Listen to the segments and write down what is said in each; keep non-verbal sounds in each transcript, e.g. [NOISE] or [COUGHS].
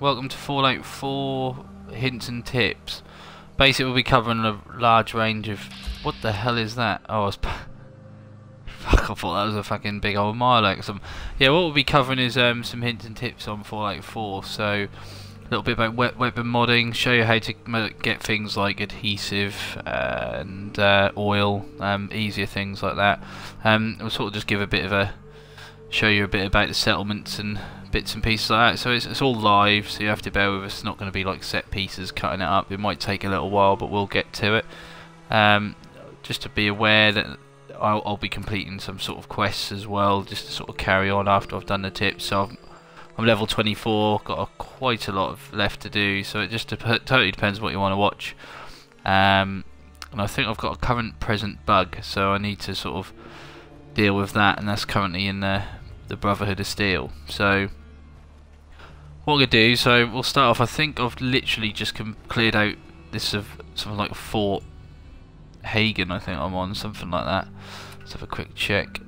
welcome to Fallout 4 hints and tips. Basically we'll be covering a large range of... What the hell is that? Oh, it's... [LAUGHS] Fuck, I thought that was a fucking big old Mirelurk. Some, yeah, what we'll be covering is um, some hints and tips on Fallout 4. So, a little bit about we weapon modding, show you how to get things like adhesive and uh, oil, um, easier things like that. Um, we'll sort of just give a bit of a show you a bit about the settlements and bits and pieces like that. So it's, it's all live, so you have to bear with us. It's not going to be like set pieces cutting it up. It might take a little while, but we'll get to it. Um, just to be aware that I'll, I'll, be completing some sort of quests as well, just to sort of carry on after I've done the tips. So I'm, I'm level 24, got a, quite a lot of left to do. So it just totally depends what you want to watch. Um, and I think I've got a current present bug, so I need to sort of deal with that, and that's currently in the the Brotherhood of Steel. So what we're going to do, so we'll start off, I think I've literally just cleared out this of something like Fort Hagen, I think I'm on, something like that. Let's have a quick check.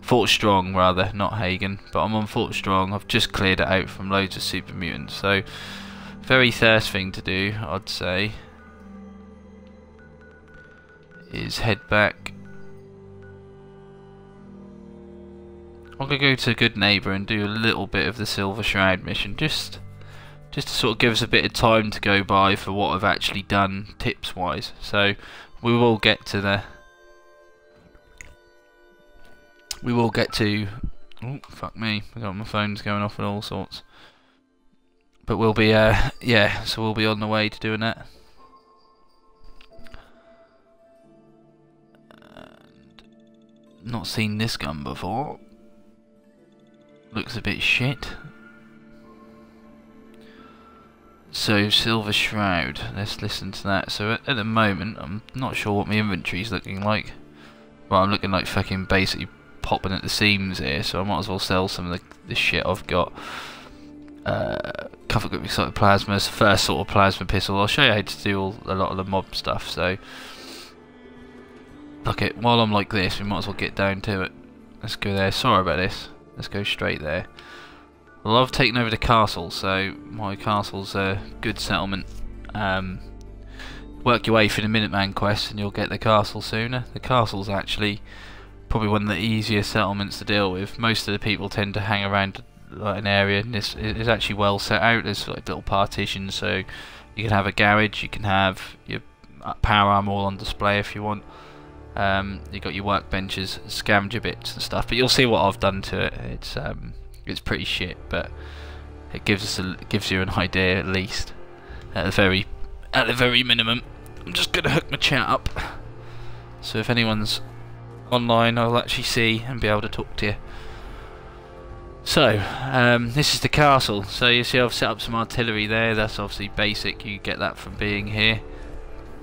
Fort Strong, rather, not Hagen, but I'm on Fort Strong. I've just cleared it out from loads of super mutants, so very thirst thing to do, I'd say, is head back I'm gonna go to a Goodneighbor and do a little bit of the Silver Shroud mission, just just to sort of give us a bit of time to go by for what I've actually done tips wise. So we will get to the we will get to oh fuck me, I got my phone's going off and all sorts. But we'll be uh yeah, so we'll be on the way to doing that. Not seen this gun before looks a bit shit. So, Silver Shroud, let's listen to that. So, at, at the moment, I'm not sure what my inventory is looking like. Well, I'm looking like fucking basically popping at the seams here, so I might as well sell some of the, the shit I've got. Uh, cover grip excited plasma, it's first sort of plasma pistol. I'll show you how to do all, a lot of the mod stuff, so... Look it, while I'm like this, we might as well get down to it. Let's go there, sorry about this. Let's go straight there. Well, I've taken over the castle, so my castle's a good settlement. Um, work your way through the Minuteman quest and you'll get the castle sooner. The castle's actually probably one of the easier settlements to deal with. Most of the people tend to hang around an area and this is actually well set out. There's like little partitions so you can have a garage, you can have your power armor all on display if you want. Um, you got your workbenches, scavenger bits and stuff, but you'll see what I've done to it. It's um, it's pretty shit, but it gives us a, gives you an idea at least. At the very at the very minimum. I'm just gonna hook my chat up, so if anyone's online, I'll actually see and be able to talk to you. So, um, this is the castle. So you see I've set up some artillery there. That's obviously basic. You get that from being here.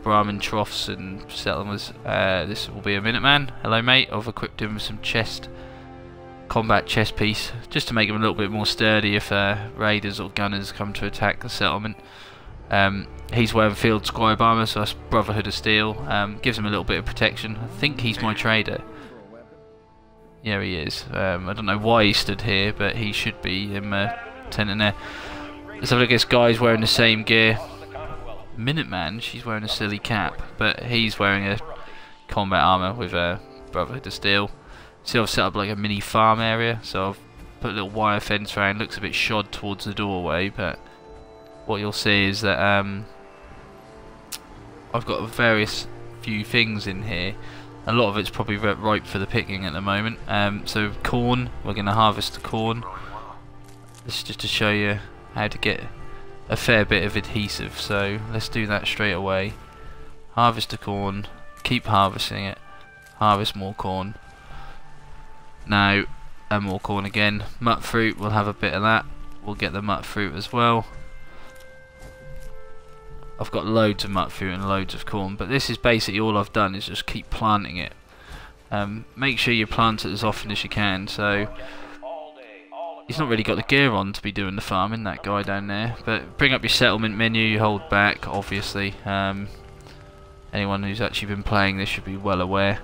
Brahmin troughs and settlements. Uh, this will be a Minuteman. Hello mate, I've equipped him with some chest, combat chest piece, just to make him a little bit more sturdy if uh, raiders or gunners come to attack the settlement. Um, he's wearing field scribe armor, so that's Brotherhood of Steel. Um, gives him a little bit of protection. I think he's my trader. Yeah, he is. Um, I don't know why he stood here, but he should be in tent in there. Let's have a look at this guy's wearing the same gear. Minuteman, she's wearing a silly cap, but he's wearing a combat armor with a Brotherhood of Steel. See, I've set up like a mini farm area, so I've put a little wire fence around. Looks a bit shod towards the doorway, but what you'll see is that um, I've got various few things in here. A lot of it's probably ripe for the picking at the moment. Um, so corn, we're going to harvest the corn. This is just to show you how to get a fair bit of adhesive so let's do that straight away. Harvest the corn keep harvesting it harvest more corn. Now and more corn again. Mutfruit we'll have a bit of that. We'll get the mutfruit as well. I've got loads of mutfruit and loads of corn but this is basically all I've done is just keep planting it. Um, make sure you plant it as often as you can so He's not really got the gear on to be doing the farming, that guy down there. But bring up your settlement menu, you hold back, obviously. Um, anyone who's actually been playing this should be well aware.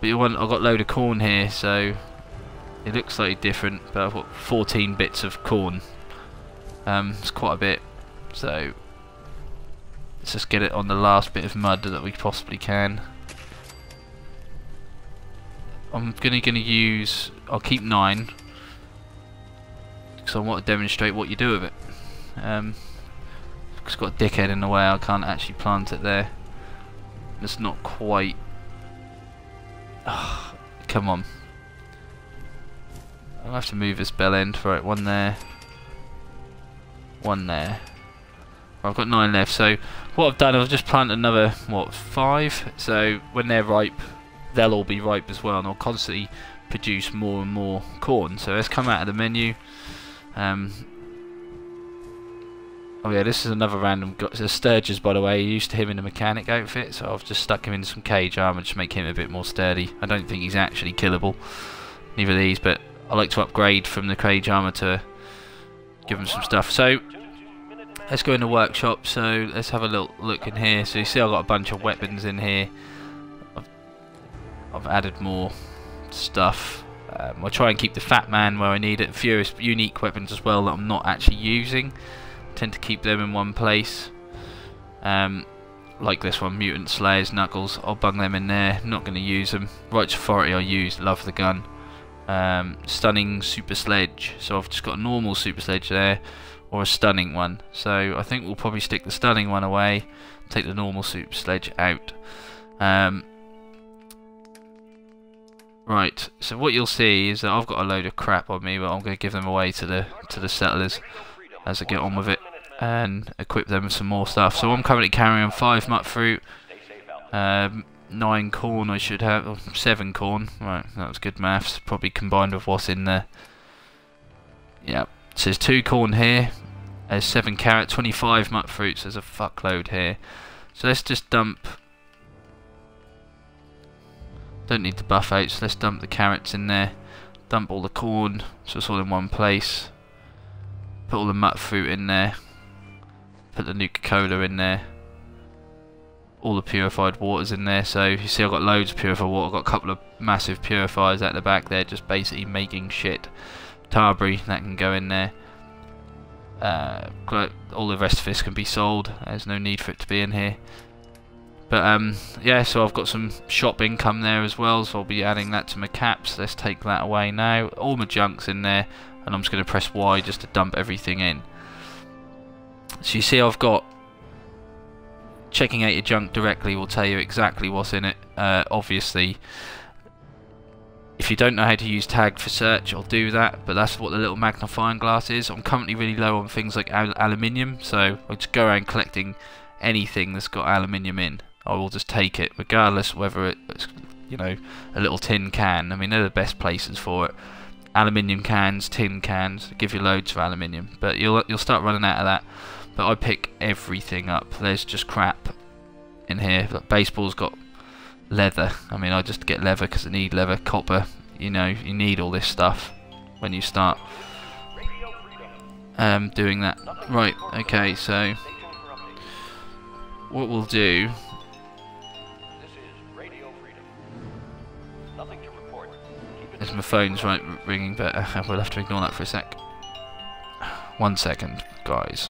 But you want, I've got a load of corn here, so it looks slightly different, but I've got 14 bits of corn. Um, it's quite a bit, so let's just get it on the last bit of mud that we possibly can. I'm gonna gonna use. I'll keep nine because I want to demonstrate what you do with it. Um, it's got a dickhead in the way. I can't actually plant it there. It's not quite. Oh, come on. I'll have to move this bell end. Right, one there. One there. I've got nine left. So what I've done, I've just planted another what five. So when they're ripe, they'll all be ripe as well, and I'll constantly produce more and more corn. So let's come out of the menu. Um, oh yeah, this is another random. The Sturges, by the way, used to him in a mechanic outfit, so I've just stuck him in some cage armor to make him a bit more sturdy. I don't think he's actually killable, neither of these, but I like to upgrade from the cage armor to give him some stuff. So let's go in the workshop. So let's have a little look in here. So you see, I've got a bunch of weapons in here. I've, I've added more stuff. Um, I'll try and keep the Fat Man where I need it. Furious unique weapons as well that I'm not actually using. I Tend to keep them in one place. Um, like this one, Mutant Slayers, Knuckles. I'll bung them in there. Not going to use them. Righteous Authority I use. Love the gun. Um, stunning Super Sledge. So I've just got a normal Super Sledge there. Or a stunning one. So I think we'll probably stick the stunning one away. Take the normal Super Sledge out. Um, Right, so what you'll see is that I've got a load of crap on me, but I'm going to give them away to the to the settlers as I get on with it and equip them with some more stuff. So I'm currently carrying five mutfruit, um, nine corn I should have, seven corn. Right, that was good maths. Probably combined with what's in there. Yeah, so there's two corn here. There's seven carrot, 25 mutfruits. There's a fuckload here. So let's just dump don't need the Buffout, so let's dump the carrots in there. Dump all the corn, so it's all in one place. Put all the mutfruit in there. Put the Nuka-Cola in there. All the purified waters in there. So you see I've got loads of purified water. I've got a couple of massive purifiers at the back there, just basically making shit. Tarberry, that can go in there. Uh, all the rest of this can be sold. There's no need for it to be in here. But um, yeah, so I've got some shop income there as well, so I'll be adding that to my caps. Let's take that away now. All my junk's in there, and I'm just going to press Y just to dump everything in. So you see I've got checking out your junk directly will tell you exactly what's in it. Uh, obviously, if you don't know how to use tag for search, I'll do that, but that's what the little magnifying glass is. I'm currently really low on things like al aluminium, so I'll just go around collecting anything that's got aluminium in. I will just take it, regardless whether it's you know a little tin can. I mean, they're the best places for it. Aluminium cans, tin cans, give you loads of aluminium, but you'll you'll start running out of that. But I pick everything up. There's just crap in here. baseball's got leather. I mean, I just get leather because I need leather, copper. You know, you need all this stuff when you start um, doing that. Right. Okay. So what we'll do As my phone's right ringing, but uh, [LAUGHS] we'll have to ignore that for a sec. One second, guys.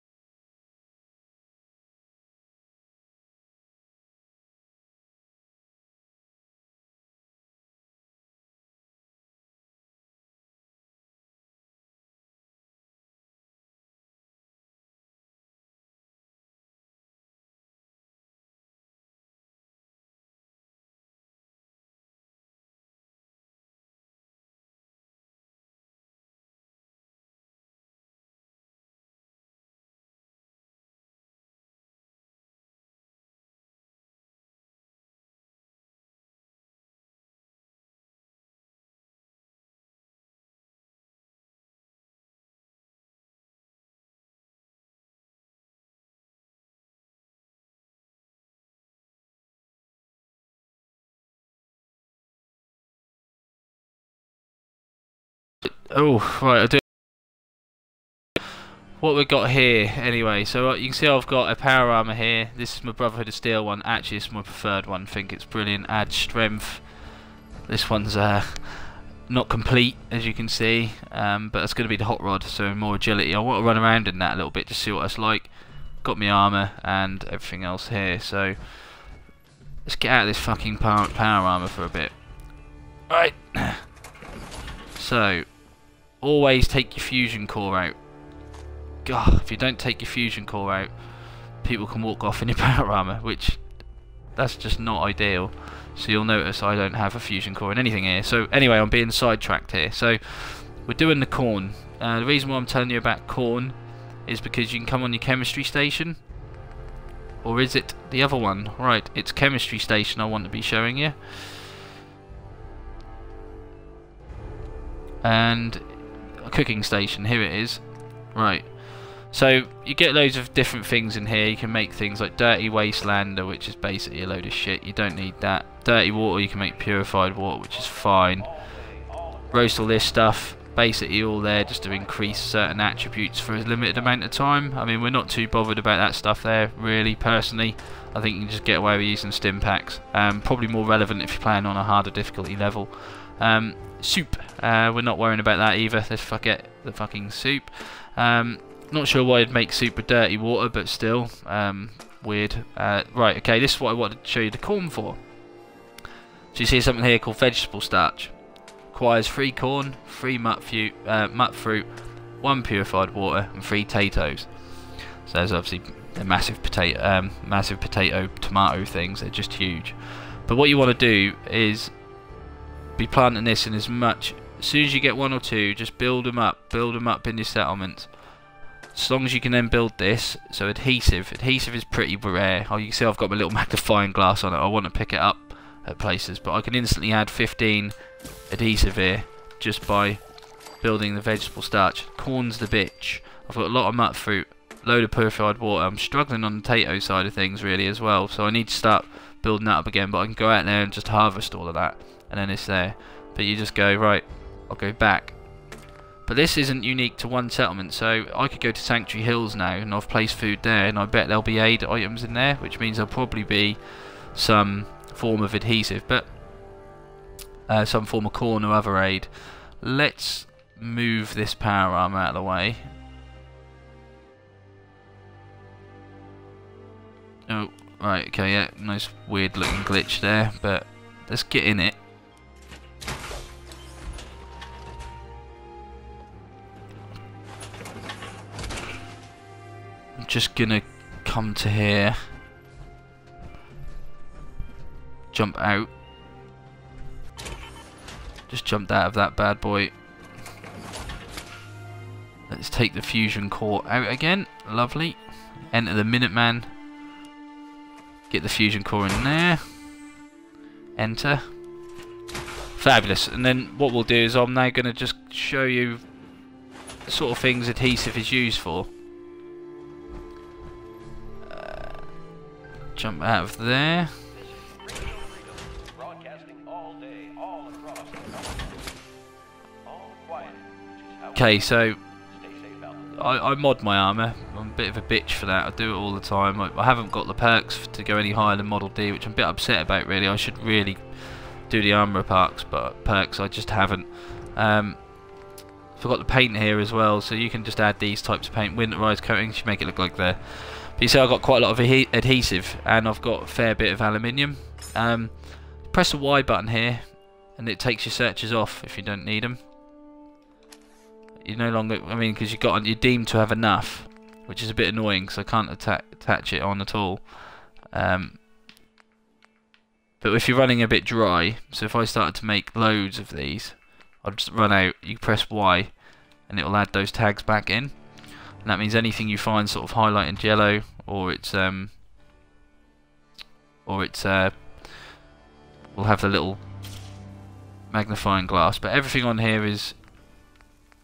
Oh, right, I do. What we've got here, anyway, so uh, you can see I've got a power armor here. This is my Brotherhood of Steel one. Actually, it's my preferred one. Think it's brilliant. Adds strength. This one's uh, not complete as you can see um, but it's going to be the hot rod so more agility I want to run around in that a little bit to see what it's like got my armor and everything else here so let's get out of this fucking power, power armor for a bit right [CLEARS THROAT] so always take your fusion core out God if you don't take your fusion core out people can walk off in your [LAUGHS] power armor which that's just not ideal so you'll notice I don't have a fusion core in anything here. So anyway, I'm being sidetracked here. So we're doing the corn. Uh, the reason why I'm telling you about corn is because you can come on your chemistry station. Or is it the other one? Right, it's chemistry station I want to be showing you. And cooking station, here it is. Right, so you get loads of different things in here. You can make things like Dirty Wastelander, which is basically a load of shit. You don't need that. Dirty Water, you can make Purified Water, which is fine. Roast all this stuff. Basically all there just to increase certain attributes for a limited amount of time. I mean, we're not too bothered about that stuff there, really, personally. I think you can just get away with using stim packs. Um, probably more relevant if you're playing on a harder difficulty level. Um, soup, uh, we're not worrying about that either. Let's forget the fucking soup. Um, not sure why I'd make super dirty water, but still, um, weird. Uh, right, okay, this is what I wanted to show you the corn for. So you see something here called vegetable starch. Requires three corn, three mut, fruit, uh, fruit, one purified water, and three potatoes. So there's obviously they're massive potato, um, massive potato tomato things. They're just huge. But what you want to do is be planting this in as much. As soon as you get one or two, just build them up, build them up in your settlements as long as you can then build this, so adhesive. Adhesive is pretty rare. Oh, you can see I've got my little [LAUGHS] magnifying glass on it. I want to pick it up at places, but I can instantly add 15 adhesive here just by building the vegetable starch. Corn's the bitch. I've got a lot of mut fruit, load of purified water. I'm struggling on the potato side of things really as well, so I need to start building that up again, but I can go out there and just harvest all of that, and then it's there. But you just go, right, I'll go back but this isn't unique to one settlement, so I could go to Sanctuary Hills now and I've placed food there and I bet there'll be aid items in there, which means there'll probably be some form of adhesive, but uh, some form of corn or other aid. Let's move this power arm out of the way. Oh, right, okay, yeah, nice weird looking glitch there, but let's get in it. Just gonna come to here. Jump out. Just jumped out of that bad boy. Let's take the fusion core out again. Lovely. Enter the Minuteman. Get the fusion core in there. Enter. Fabulous. And then what we'll do is I'm now going to just show you the sort of things adhesive is used for. Jump out of there. Okay, so I, I, mod my armour. I'm a bit of a bitch for that. I do it all the time. I, I, haven't got the perks to go any higher than Model D, which I'm a bit upset about. Really, I should really do the armour perks, but perks I just haven't. Um, forgot the paint here as well, so you can just add these types of paint. Winterized coatings, you make it look like they're you see I've got quite a lot of adhesive and I've got a fair bit of aluminium. Um, press the Y button here and it takes your searches off if you don't need them. You're no longer, I mean, because you've got you're deemed to have enough, which is a bit annoying because I can't atta attach it on at all. Um, but if you're running a bit dry, so if I started to make loads of these, I'll just run out, you press Y, and it will add those tags back in. And that means anything you find sort of highlighted yellow or it's um or it's uh will have the little magnifying glass. But everything on here is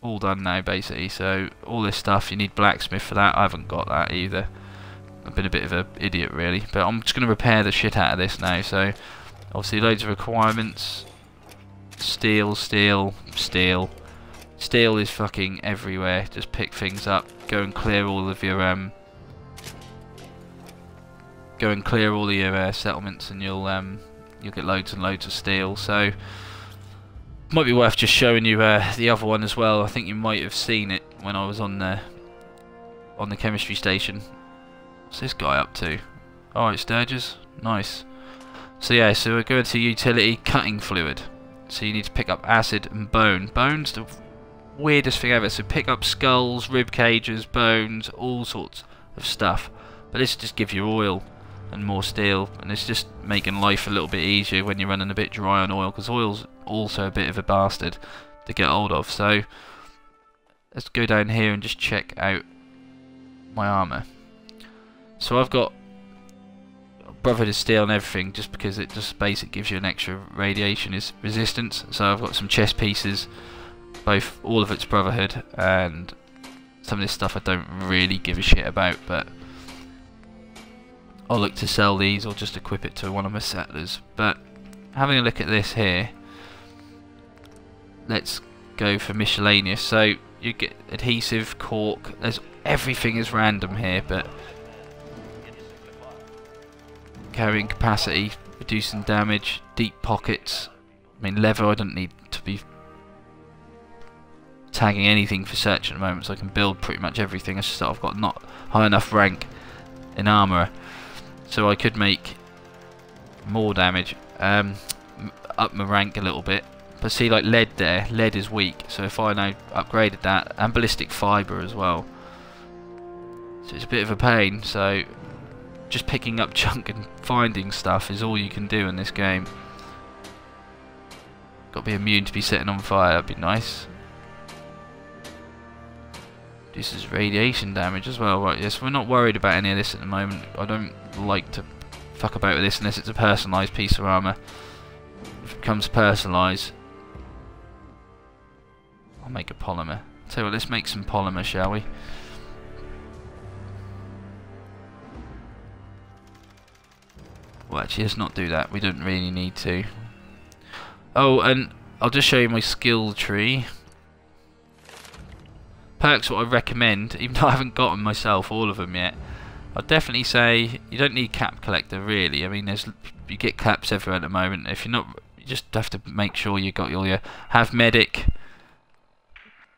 all done now basically. So all this stuff you need blacksmith for that. I haven't got that either. I've been a bit of an idiot really. But I'm just going to repair the shit out of this now. So obviously loads of requirements. Steel steel steel Steel is fucking everywhere. Just pick things up. Go and clear all of your um. Go and clear all your uh, settlements, and you'll um you'll get loads and loads of steel. So might be worth just showing you uh, the other one as well. I think you might have seen it when I was on the on the chemistry station. What's this guy up to? Alright, Sturges. Nice. So yeah, so we're going to utility cutting fluid. So you need to pick up acid and bone. Bone's the weirdest thing ever. So pick up skulls, rib cages, bones, all sorts of stuff. But this just gives you oil and more steel and it's just making life a little bit easier when you're running a bit dry on oil because oil's also a bit of a bastard to get hold of so let's go down here and just check out my armour so I've got Brotherhood of Steel and everything just because it just basically gives you an extra radiation is resistance so I've got some chest pieces both all of it's Brotherhood and some of this stuff I don't really give a shit about but I'll look to sell these or just equip it to one of my settlers. But having a look at this here, let's go for miscellaneous. So you get adhesive, cork, there's everything is random here, but carrying capacity, reducing damage, deep pockets. I mean leather I don't need to be tagging anything for search at the moment so I can build pretty much everything. It's just that I've got not high enough rank in armour so I could make more damage, um, up my rank a little bit. But see, like lead there, lead is weak. So if I now upgraded that, and ballistic fibre as well. So it's a bit of a pain. So just picking up [LAUGHS] junk and finding stuff is all you can do in this game. Got to be immune to be setting on fire. That'd be nice. This is radiation damage as well. Right, yes, we're not worried about any of this at the moment. I don't like to fuck about with this unless it's a personalised piece of armour. If it becomes personalised, I'll make a polymer. So what, let's make some polymer, shall we? Well, actually, let's not do that. We don't really need to. Oh, and I'll just show you my skill tree. Perks what I recommend, even though I haven't gotten myself all of them yet. I'd definitely say you don't need cap collector really. I mean, there's you get caps everywhere at the moment. If you're not, you just have to make sure you got all your have medic,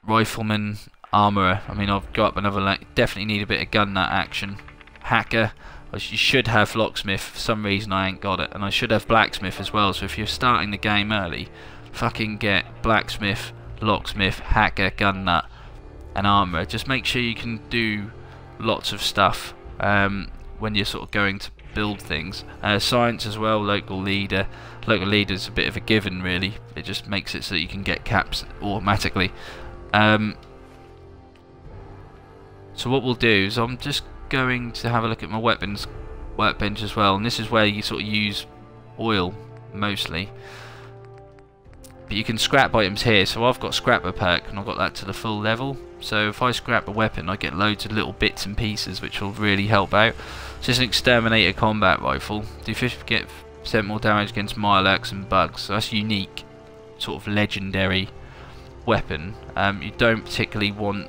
rifleman, armourer. I mean, I've got another like definitely need a bit of gun nut action. Hacker. You should have locksmith. For some reason I ain't got it, and I should have blacksmith as well. So if you're starting the game early, fucking get blacksmith, locksmith, hacker, gun nut, and armourer. Just make sure you can do lots of stuff um, when you're sort of going to build things. Uh, science as well, local leader. Local leader is a bit of a given really. It just makes it so that you can get caps automatically. Um, so what we'll do is I'm just going to have a look at my weapons workbench as well. And this is where you sort of use oil mostly. But you can scrap items here. So I've got scrapper perk and I've got that to the full level. So if I scrap a weapon, I get loads of little bits and pieces, which will really help out. So it's an exterminator combat rifle. Do 50 percent more damage against Mirelurks and bugs. So that's unique, sort of legendary weapon. Um, you don't particularly want.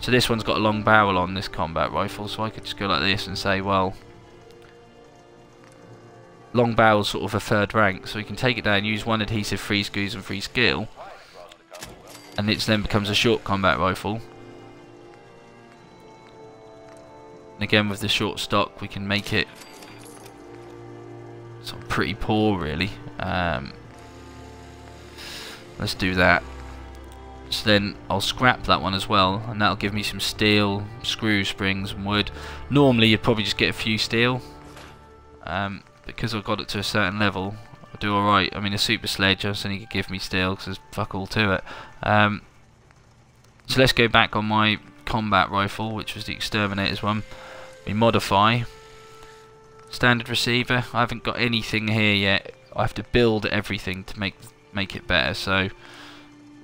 So this one's got a long barrel on this combat rifle, so I could just go like this and say, well, long barrel's sort of a third rank, so you can take it down, use one adhesive, three screws, and three skill and it then becomes a short combat rifle. And again with the short stock we can make it sort of pretty poor really. Um, let's do that. So then I'll scrap that one as well and that'll give me some steel, screw springs and wood. Normally you'd probably just get a few steel. Um, because I've got it to a certain level I do alright. I mean a super sledge I only could give me steel because there's fuck all to it. Um, so let's go back on my combat rifle, which was the Exterminator's one. We modify. Standard receiver. I haven't got anything here yet. I have to build everything to make make it better. So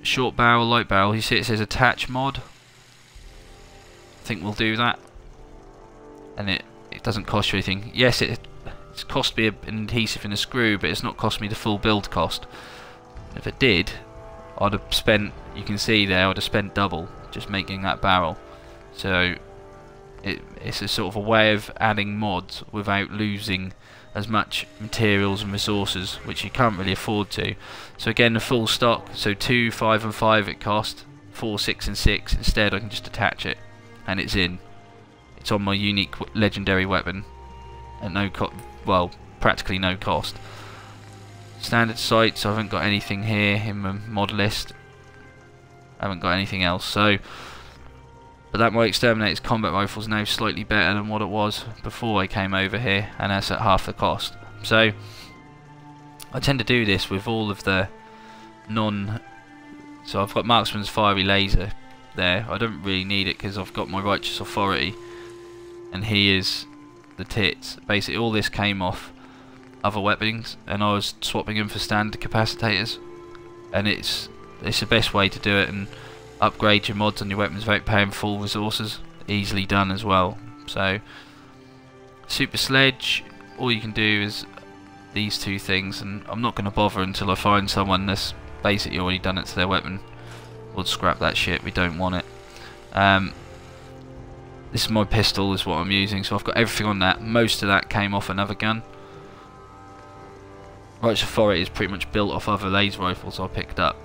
short barrel, light barrel. You see it says attach mod. I think we'll do that. And it it doesn't cost you anything. Yes, it it's cost me an adhesive and a screw, but it's not cost me the full build cost. If it did, I'd have spent, you can see there, I'd have spent double just making that barrel. So it, it's a sort of a way of adding mods without losing as much materials and resources, which you can't really afford to. So again, the full stock, so 2, 5 and 5 it cost, 4, 6 and 6, instead I can just attach it, and it's in. It's on my unique legendary weapon, at no cost, well, practically no cost. Standard sights, I haven't got anything here in my mod list. I haven't got anything else, so but that my Exterminator's combat rifles now slightly better than what it was before I came over here, and that's at half the cost. So, I tend to do this with all of the non... So I've got Marksman's Fiery Laser there. I don't really need it because I've got my Righteous Authority, and he is the tits. Basically, all this came off other weapons, and I was swapping them for standard capacitors, and it's it's the best way to do it, and upgrade your mods on your weapons without paying full resources. Easily done as well. So, Super Sledge, all you can do is these two things, and I'm not going to bother until I find someone that's basically already done it to their weapon. We'll scrap that shit, we don't want it. Um, this is my pistol, is what I'm using, so I've got everything on that. Most of that came off another gun. Righteous Authority is pretty much built off other laser rifles I picked up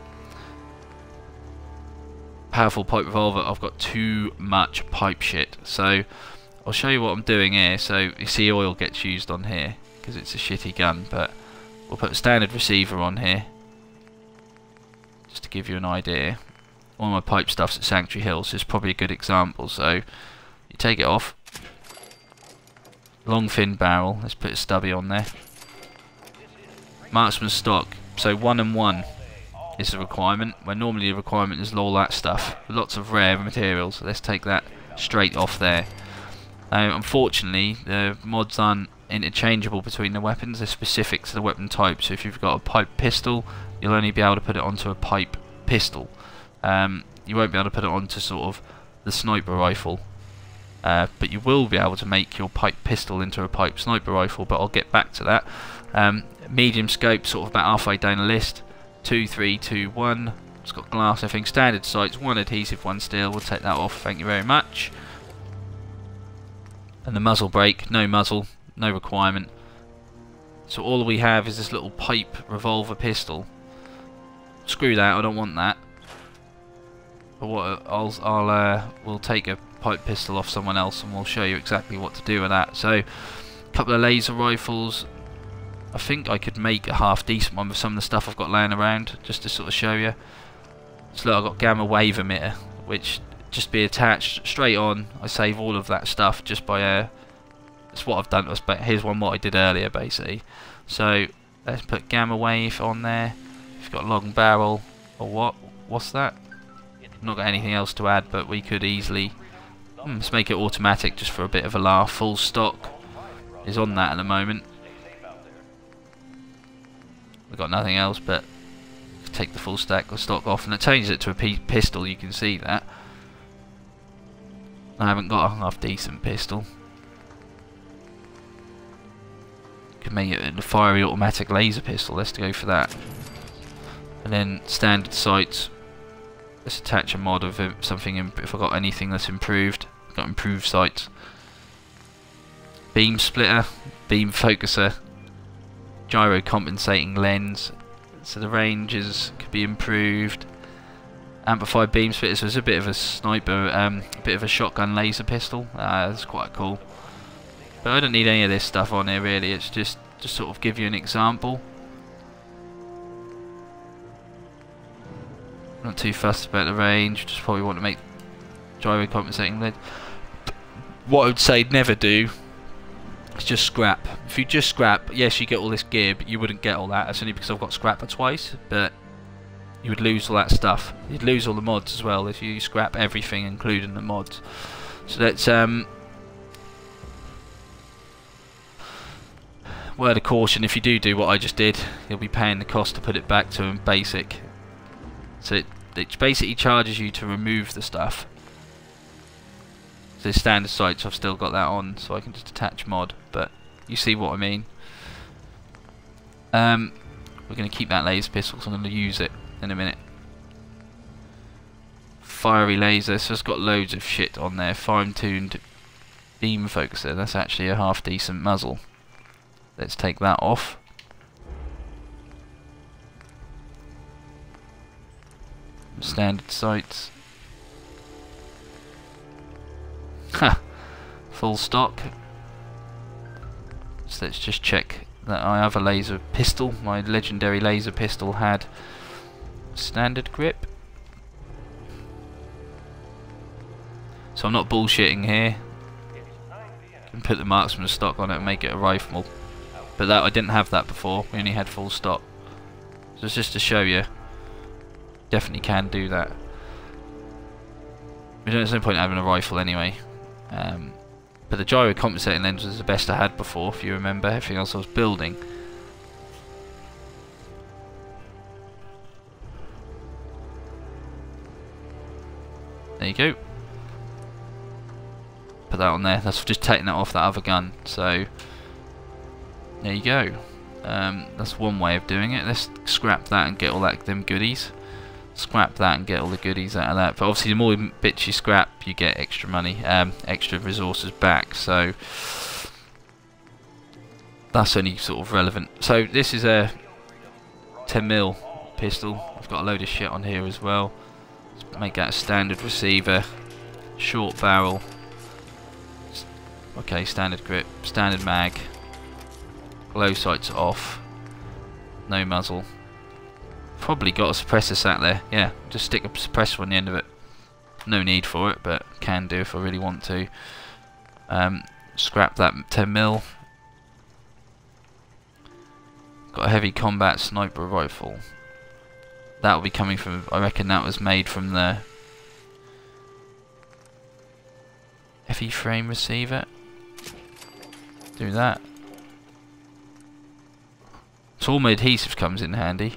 powerful pipe revolver, I've got too much pipe shit. So I'll show you what I'm doing here. So you see oil gets used on here because it's a shitty gun, but we'll put a standard receiver on here just to give you an idea. Of my pipe stuff's at Sanctuary Hills is probably a good example. So you take it off, long fin barrel. Let's put a stubby on there. Marksman stock. So one and one is a requirement, where normally the requirement is all that stuff. Lots of rare materials, let's take that straight off there. Now, unfortunately, the mods aren't interchangeable between the weapons, they're specific to the weapon type, so if you've got a pipe pistol, you'll only be able to put it onto a pipe pistol. Um, you won't be able to put it onto sort of the sniper rifle. Uh, but you will be able to make your pipe pistol into a pipe sniper rifle, but I'll get back to that. Um, medium scope, sort of about halfway down the list two, three, two, one. It's got glass, I think. Standard sights, one adhesive, one steel. We'll take that off. Thank you very much. And the muzzle brake, no muzzle, no requirement. So all we have is this little pipe revolver pistol. Screw that, I don't want that. But what I'll, I'll uh, we'll take a pipe pistol off someone else and we'll show you exactly what to do with that. So, a couple of laser rifles, I think I could make a half decent one with some of the stuff I've got laying around, just to sort of show you. So look, I've got gamma wave emitter, which just be attached straight on. I save all of that stuff just by uh, that's what I've done. But here's one what I did earlier, basically. So let's put gamma wave on there. You've got long barrel or what? What's that? Not got anything else to add, but we could easily Hmm, let's make it automatic just for a bit of a laugh. Full stock is on that at the moment. We've got nothing else but take the full stack of stock off. And it changes it to a pistol you can see that. I haven't got a half decent pistol. Can make it a fiery automatic laser pistol. Let's go for that. And then standard sights. Let's attach a mod of something if I got anything that's improved got improved sights. Beam splitter beam focuser gyro compensating lens. So the ranges could be improved. Amplified beam splitter so it's a bit of a sniper um, a bit of a shotgun laser pistol. Uh, that's quite cool. But I don't need any of this stuff on here really. It's just to sort of give you an example. Not too fussed about the range just probably want to make gyro compensating lens what I would say never do is just scrap. If you just scrap, yes, you get all this gear, but you wouldn't get all that. That's only because I've got scrapper twice, but you would lose all that stuff. You'd lose all the mods as well if you scrap everything, including the mods. So let's um, word of caution: if you do do what I just did, you'll be paying the cost to put it back to basic. So it, it basically charges you to remove the stuff. The standard sights, I've still got that on, so I can just attach mod, but you see what I mean. Um, we're going to keep that laser pistol, so I'm going to use it in a minute. Fiery laser, so it's got loads of shit on there. Fine-tuned beam focuser, that's actually a half-decent muzzle. Let's take that off. Standard sights. Ha! Full stock. So let's just check that I have a laser pistol. My legendary laser pistol had standard grip. So I'm not bullshitting here. Can put the marksman stock on it and make it a rifle. But that I didn't have that before. We only had full stock. So it's just to show you. Definitely can do that. There's no point having a rifle anyway. Um, but the gyro compensating lens was the best I had before, if you remember. Everything else I was building. There you go. Put that on there. That's just taking that off that other gun. So there you go. Um, that's one way of doing it. Let's scrap that and get all that them goodies. Scrap that and get all the goodies out of that. But obviously, the more bits you scrap, you get extra money, um, extra resources back. So that's only sort of relevant. So this is a 10 mil pistol. I've got a load of shit on here as well. Let's make that a standard receiver, short barrel. Okay, standard grip, standard mag. Glow sights off. No muzzle. Probably got a suppressor sat there. Yeah, just stick a suppressor on the end of it. No need for it, but can do if I really want to. Um, scrap that 10 mil. Got a heavy combat sniper rifle. That will be coming from. I reckon that was made from the heavy frame receiver. Do that. So all my adhesive comes in handy.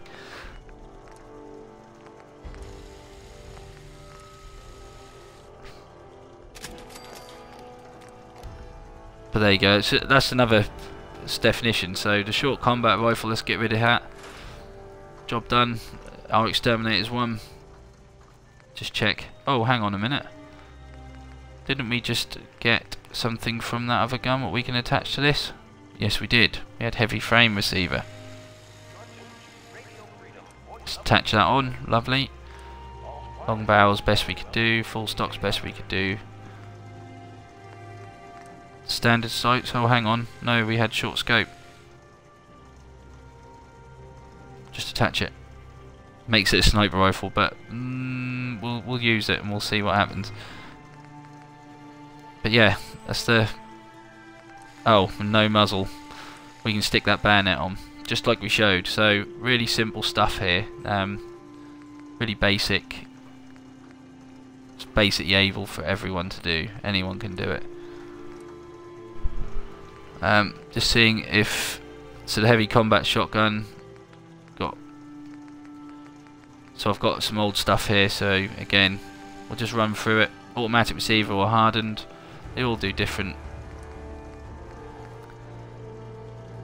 But there you go. That's another definition. So the short combat rifle, let's get rid of that. Job done. Our exterminator's one. Just check. Oh, hang on a minute. Didn't we just get something from that other gun what we can attach to this? Yes, we did. We had heavy frame receiver. Let's attach that on. Lovely. Long barrels, best we could do. Full stocks, best we could do. Standard sights. Oh, hang on. No, we had short scope. Just attach it. Makes it a sniper rifle, but mm, we'll we'll use it and we'll see what happens. But yeah, that's the. Oh, no muzzle. We can stick that bayonet on just like we showed. So really simple stuff here. Um, really basic. It's basic Yavel for everyone to do. Anyone can do it. Um, just seeing if so the heavy combat shotgun got so I've got some old stuff here so again we'll just run through it automatic receiver or hardened they all do different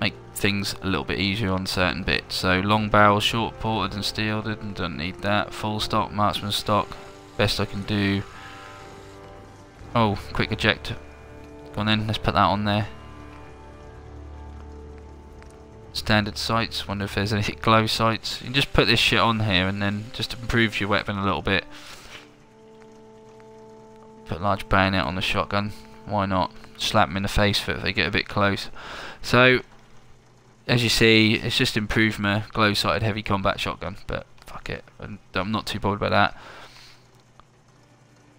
make things a little bit easier on certain bits. So long barrel, short ported and steeled, and don't need that. Full stock, marksman stock, best I can do. Oh, quick eject. Go on then, let's put that on there. Standard sights, wonder if there's any [LAUGHS] glow sights. You can just put this shit on here and then just improve your weapon a little bit. Put large bayonet on the shotgun, why not? Slap them in the face if they get a bit close. So as you see, it's just improved my glow-sighted heavy combat shotgun, but fuck it, I'm not too bothered about that.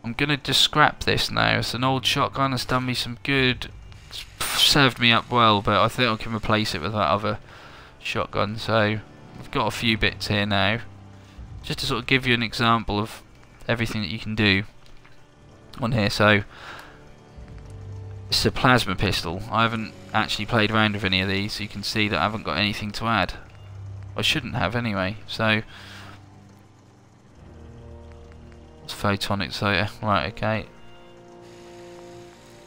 I'm gonna just scrap this now. It's an old shotgun. It's done me some good. Served me up well, but I think I can replace it with that other shotgun. So I've got a few bits here now, just to sort of give you an example of everything that you can do on here. So it's a plasma pistol. I haven't actually played around with any of these, so you can see that I haven't got anything to add. I shouldn't have anyway, so... It's photonic so yeah, right, okay.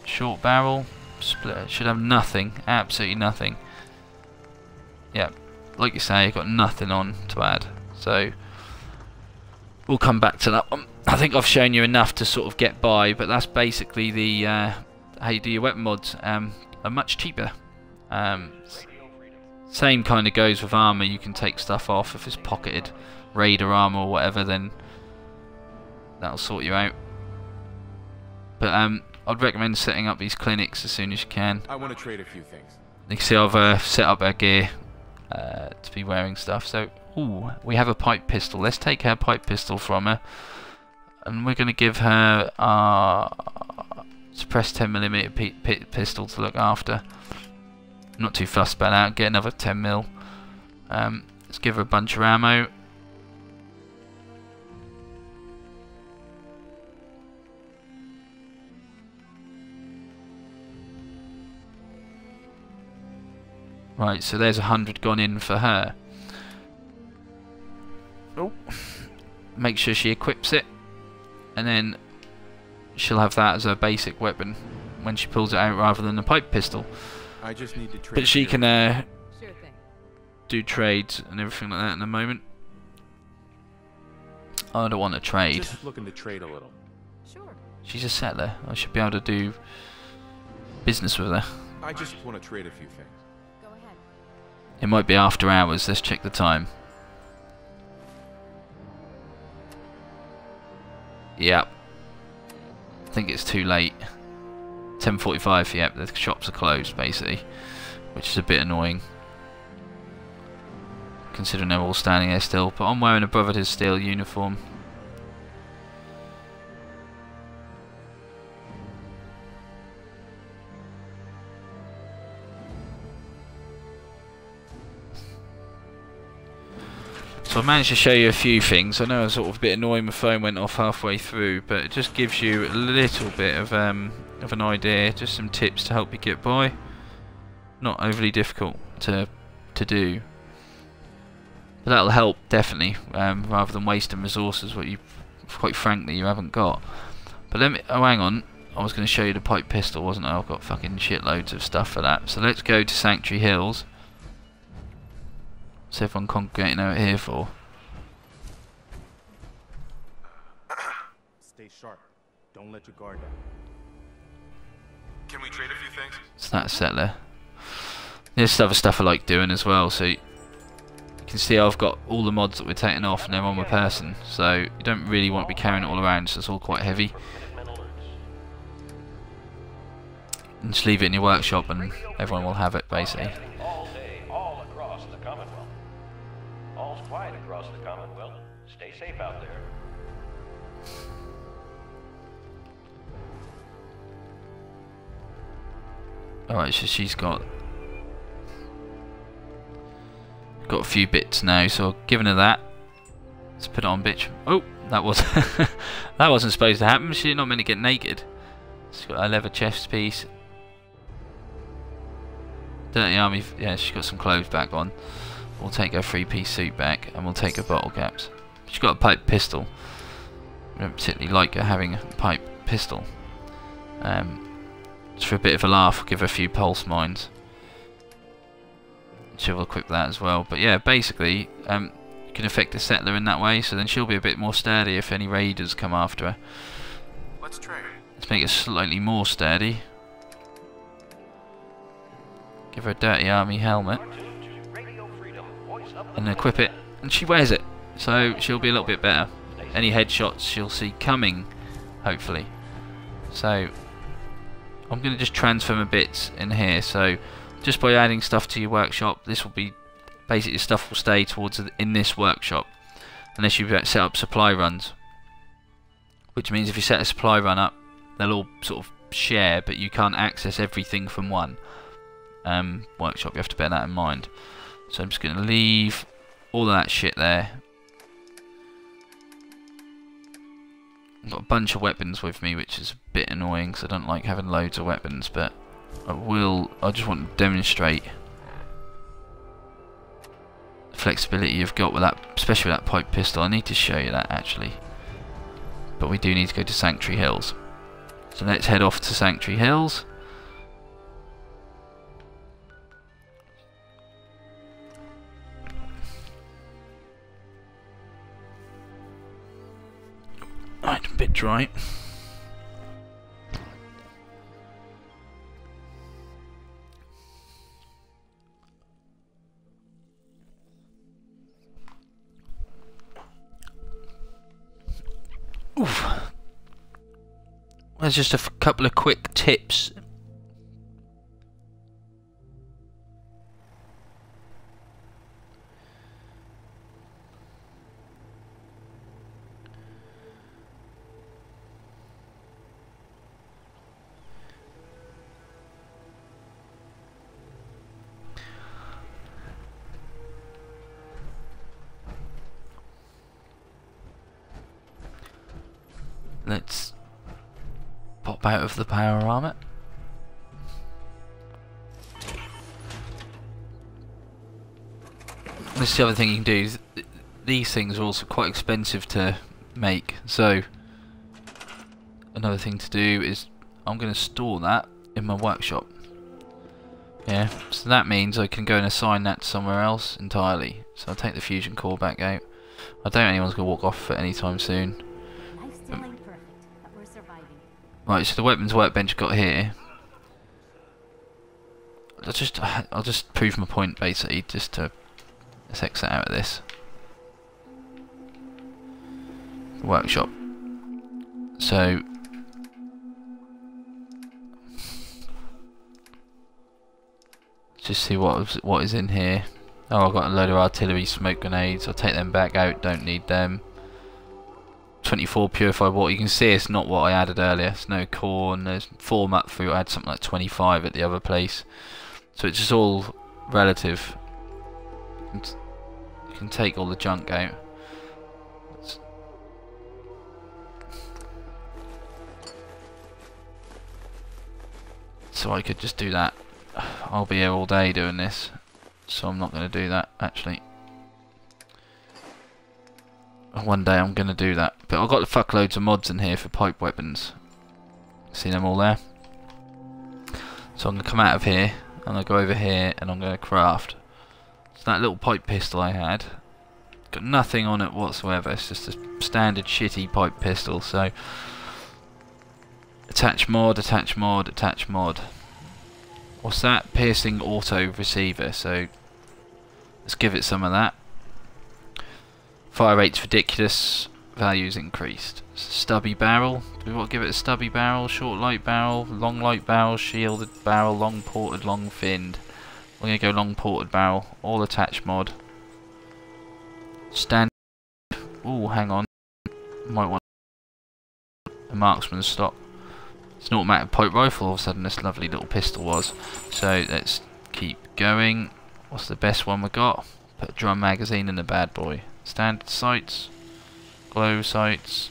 Short barrel, split, should have nothing, absolutely nothing. Yeah, like you say, I've got nothing on to add, so... We'll come back to that one. I think I've shown you enough to sort of get by, but that's basically the uh, how you do your weapon mods um, are much cheaper. Um, Same kind of goes with armour, you can take stuff off if it's pocketed raider armour or whatever then that'll sort you out. But um, I'd recommend setting up these clinics as soon as you can. I want to trade a few things. You can see I've uh, set up our gear uh, to be wearing stuff. So, ooh, we have a pipe pistol. Let's take her pipe pistol from her. And we're going to give her our suppressed 10mm pistol to look after. Not too fussed about that. Get another 10mm. Um, let's give her a bunch of ammo. Right, so there's a hundred gone in for her. Oh. Make sure she equips it. And then she'll have that as her basic weapon when she pulls it out rather than the pipe pistol. I just need to trade But she can uh, Sure thing. do trades and everything like that in a moment. I don't want to trade. Just looking to trade a little. Sure. She's a settler. I should be able to do business with her. I just want to trade a few things. It might be after hours. Let's check the time. Yep. I think it's too late. 10.45, yep, the shops are closed basically. Which is a bit annoying. Considering they're all standing there still. But I'm wearing a Brotherhood Steel uniform. So I managed to show you a few things. I know I was sort of a bit annoying my phone went off halfway through, but it just gives you a little bit of um, of an idea, just some tips to help you get by. Not overly difficult to to do. But that'll help definitely, um, rather than wasting resources what you quite frankly you haven't got. But let me oh hang on. I was going to show you the pipe pistol, wasn't I? I've got fucking shitloads of stuff for that. So let's go to Sanctuary Hills. What's everyone congregating out here for? Stay sharp. Don't let your guard down. Can we trade a few things? It's that settler. There's other stuff I like doing as well, so you can see I've got all the mods that we're taking off and they're on my person, so you don't really want to be carrying it all around, so it's all quite heavy. And just leave it in your workshop and everyone will have it basically. Quiet across the Commonwealth. Stay safe out there. Alright, so she's got got a few bits now, so I've given her that. Let's put it on bitch. Oh, that was [LAUGHS] that wasn't supposed to happen. She's not meant to get naked. She's got a leather chest piece. Dirty army, yeah, she's got some clothes back on. We'll take her three-piece suit back, and we'll take her bottle caps. She's got a pipe pistol. I don't particularly like her having a pipe pistol. Um, just for a bit of a laugh, we'll give her a few pulse mines. She'll equip that as well. But yeah, basically, um, you can affect the settler in that way, so then she'll be a bit more sturdy if any raiders come after her. Let's trade. Let's make her slightly more sturdy. Give her a dirty army helmet and equip it, and she wears it, so she'll be a little bit better. Any headshots she'll see coming, hopefully. So I'm going to just transfer my bits in here. So just by adding stuff to your workshop, this will be basically stuff will stay towards in this workshop, unless you set up supply runs. Which means if you set a supply run up, they'll all sort of share, but you can't access everything from one um, workshop. You have to bear that in mind. So I'm just going to leave all of that shit there. I've got a bunch of weapons with me, which is a bit annoying because I don't like having loads of weapons, but I will. I just want to demonstrate the flexibility you've got with that, especially with that pipe pistol. I need to show you that actually, but we do need to go to Sanctuary Hills. So let's head off to Sanctuary Hills. Right, a bit dry. Oof. That's just a couple of quick tips out of the power armor. This is the other thing you can do. Is th- these things are also quite expensive to make, so another thing to do is I'm going to store that in my workshop. Yeah, so that means I can go and assign that to somewhere else entirely. So I'll take the fusion core back out. I don't think anyone's going to walk off at any time soon. Right, so the weapons workbench got here. I'll just I'll just prove my point basically, just to let's exit out of this workshop. So just see what what is in here. Oh, I've got a load of artillery smoke grenades. I'll take them back out. Don't need them. 24 purified water. You can see it's not what I added earlier. It's no corn. There's four mutfruit. I had something like 25 at the other place. So it's just all relative. You can- take all the junk out. So I could just do that. I'll be here all day doing this. So I'm not going to do that actually. One day I'm going to do that. But I've got the fuckloads of mods in here for pipe weapons. See them all there? So I'm going to come out of here. And to go over here and I'm going to craft. So that little pipe pistol I had. Got nothing on it whatsoever. It's just a standard shitty pipe pistol. So attach mod, attach mod, attach mod. What's that? Piercing auto receiver. So let's give it some of that. Fire rate's ridiculous. Values increased. Stubby barrel. Do we want to give it a stubby barrel? Short light barrel? Long light barrel? Shielded barrel? Long ported? Long finned? We're going to go long ported barrel. All attached mod. Stand. Ooh, hang on. Might want a marksman's stock. It's an automatic pipe rifle all of a sudden this lovely little pistol was. So let's keep going. What's the best one we got? Put a drum magazine in the bad boy. Standard sights. Glow sights.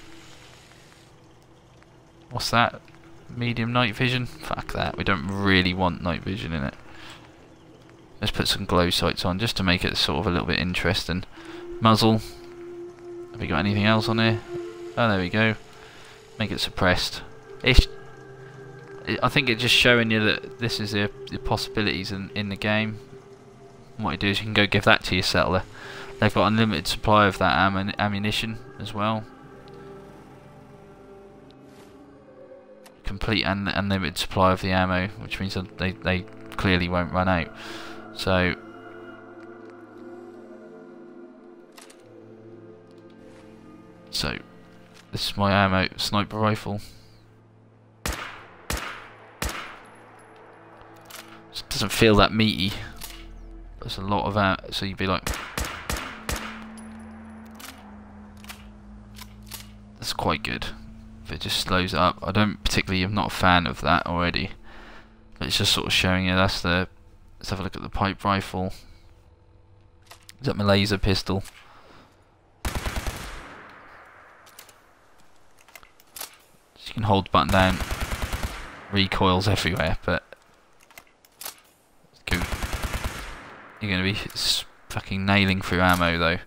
What's that? Medium night vision? Fuck that. We don't really want night vision in it. Let's put some glow sights on just to make it sort of a little bit interesting. Muzzle. Have we got anything else on here? Oh, there we go. Make it suppressed. Ish. I think it's just showing you that this is the, the possibilities in, in the game. What you do is you can go give that to your settler. They've got unlimited supply of that ammun ammunition as well. Complete and unlimited supply of the ammo, which means that they, they clearly won't run out. So So this is my ammo sniper rifle. It doesn't feel that meaty. There's a lot of that, so you'd be like That's quite good. If it just slows up. I don't particularly I'm not a fan of that already. But it's just sort of showing you that's the let's have a look at the pipe rifle. Is that my laser pistol? So you can hold the button down. Recoils everywhere, but. You're going to be fucking nailing through ammo though.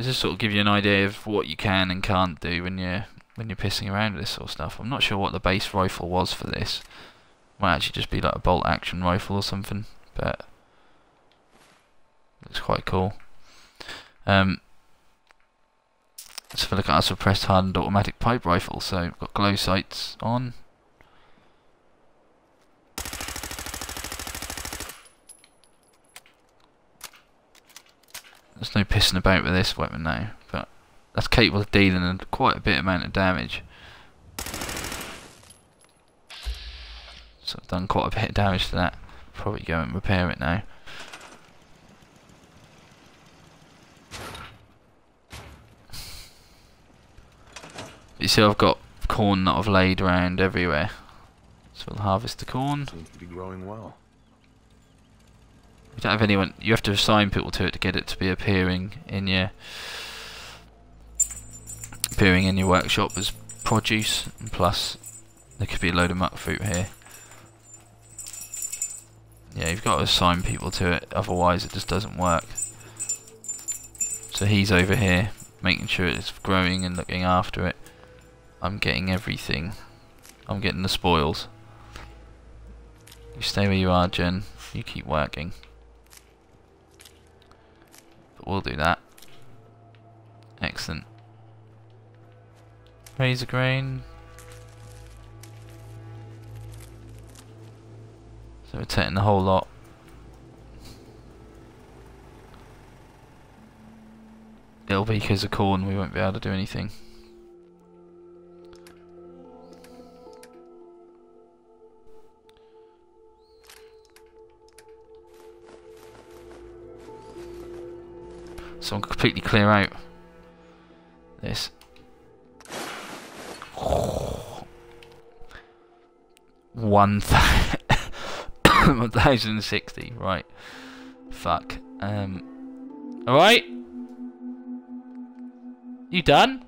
This just sort of give you an idea of what you can and can't do when you're when you're pissing around with this sort of stuff. I'm not sure what the base rifle was for this. Might actually just be like a bolt action rifle or something, but looks quite cool. Um, let's have a look at our suppressed hardened automatic pipe rifle. So we've got glow sights on. There's no pissing about with this weapon now, but that's capable of dealing a quite a bit amount of damage. So I've done quite a bit of damage to that. Probably go and repair it now. You see I've got corn that I've laid around everywhere. So we'll harvest the corn. Seems to be growing well. You don't have anyone. You have to assign people to it to get it to be appearing in your appearing in your workshop as produce. And plus, there could be a load of mutfruit here. Yeah, you've got to assign people to it, otherwise it just doesn't work. So he's over here, making sure it's growing and looking after it. I'm getting everything. I'm getting the spoils. You stay where you are, Jen. You keep working. We'll do that. Excellent. Razorgrain. So we're taking the whole lot. It'll be because of corn, we won't be able to do anything. So I'm completely clear out this. One thousand and sixty, right? Fuck. Um. All right. You done?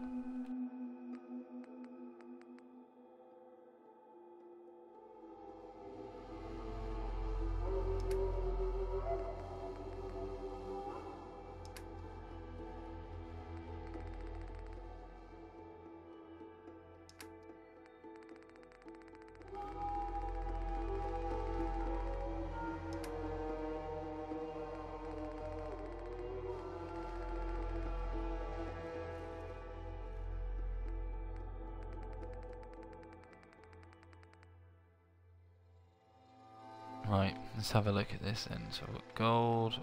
Let's have a look at this then. So we've got gold.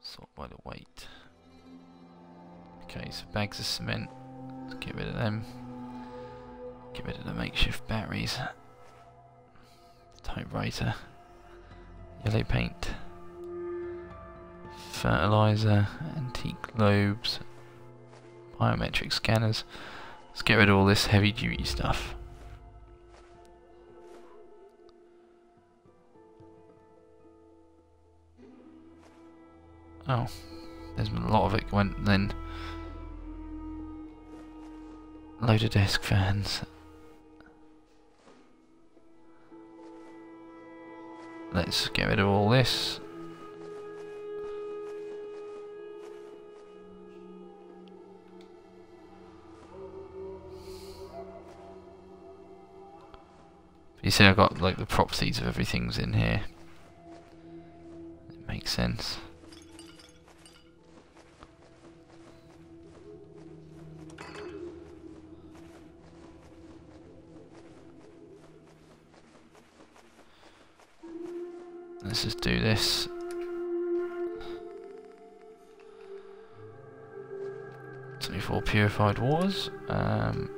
Sort by the weight. Okay, so bags of cement. Let's get rid of them. Get rid of the makeshift batteries. Typewriter. Yellow paint. Fertilizer. Antique globes. Biometric scanners. Let's get rid of all this heavy duty stuff. Oh, there's a lot of it went then. Load of desk fans. Let's get rid of all this. You see I've got like the properties of everything's in here. It makes sense. Let's just do this. Twenty-four purified waters. Um,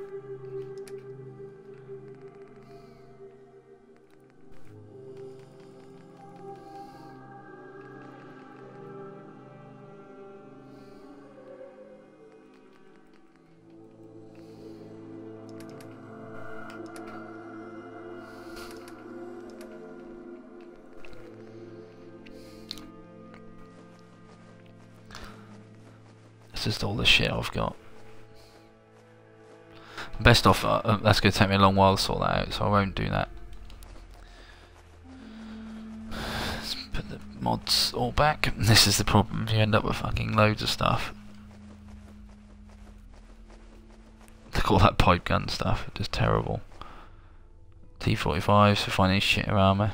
just all the shit I've got. Best off, uh, uh, that's going to take me a long while to sort that out, so I won't do that. Let's put the mods all back. [LAUGHS] This is the problem, you end up with fucking loads of stuff. Look at all that pipe gun stuff, just terrible. T-45s for finding shit armour.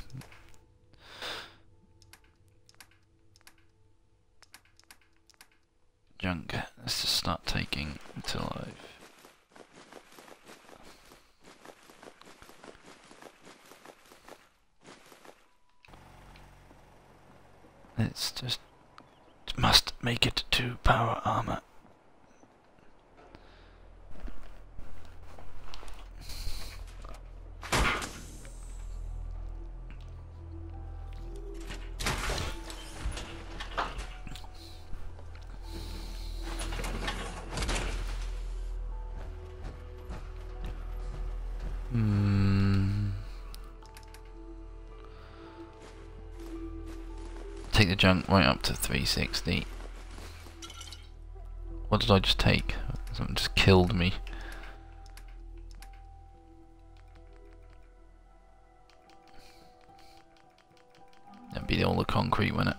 360. What did I just take? Something just killed me. That'd be all the concrete, wouldn't it?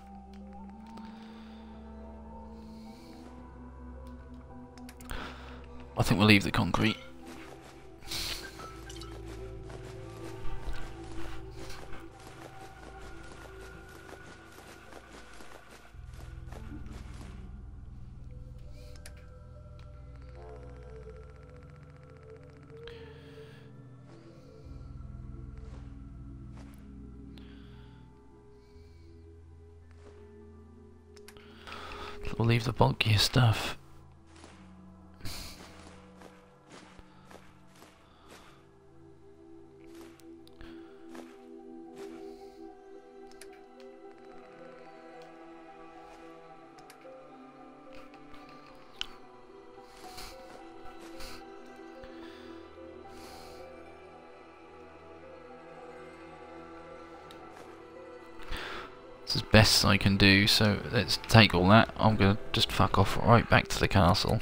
I think we'll leave the concrete. We'll leave the bulkier stuff. It's as best I can do, so let's take all that. I'm gonna just fuck off right back to the castle.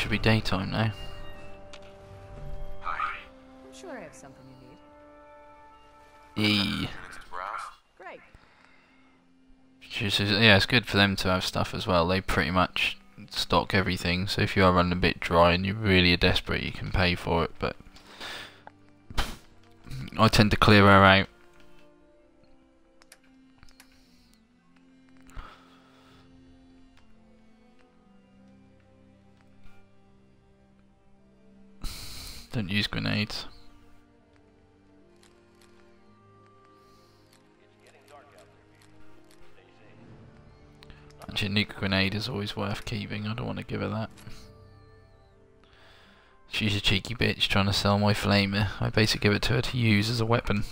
Should be daytime now. Hi. I'm sure I have something you need. E. Units to browse? Great. Just- Yeah, it's good for them to have stuff as well. They pretty much stock everything, so if you are running a bit dry and you really are desperate, you can pay for it. But I tend to clear her out. Don't use grenades. Actually, nuke grenade is always worth keeping. I don't want to give her that. She's a cheeky bitch trying to sell my flamer. I basically give it to her to use as a weapon.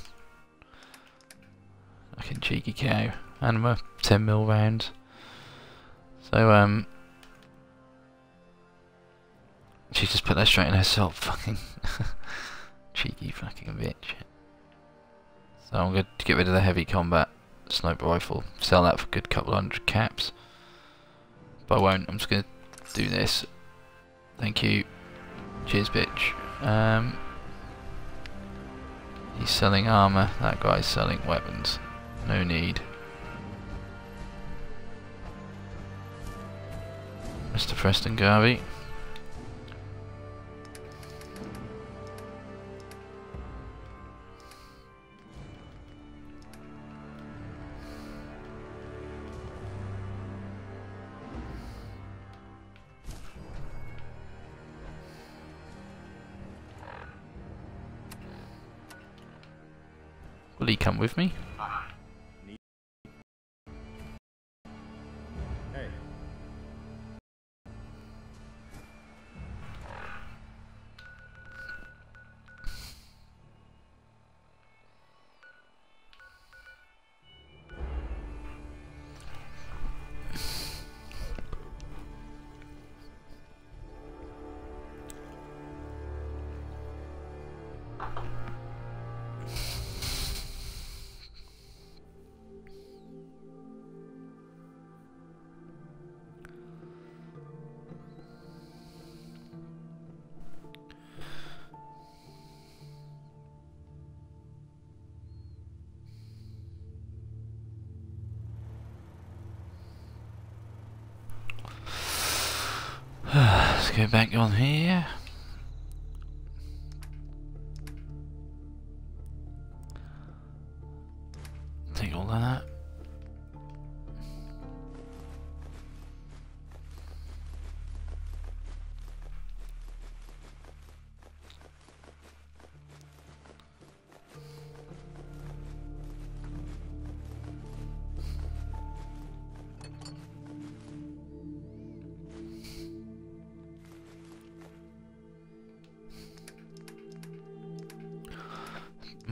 Fucking cheeky cow. And my 10 mil round. So, um... She just put that straight in herself. Fucking... [LAUGHS] cheeky fucking bitch. So I'm going to get rid of the heavy combat sniper rifle. Sell that for a good couple hundred caps. But I won't. I'm just going to do this. Thank you. Cheers, bitch. Um, he's selling armor. That guy's selling weapons. No need. Mr. Preston Garvey. Come with me?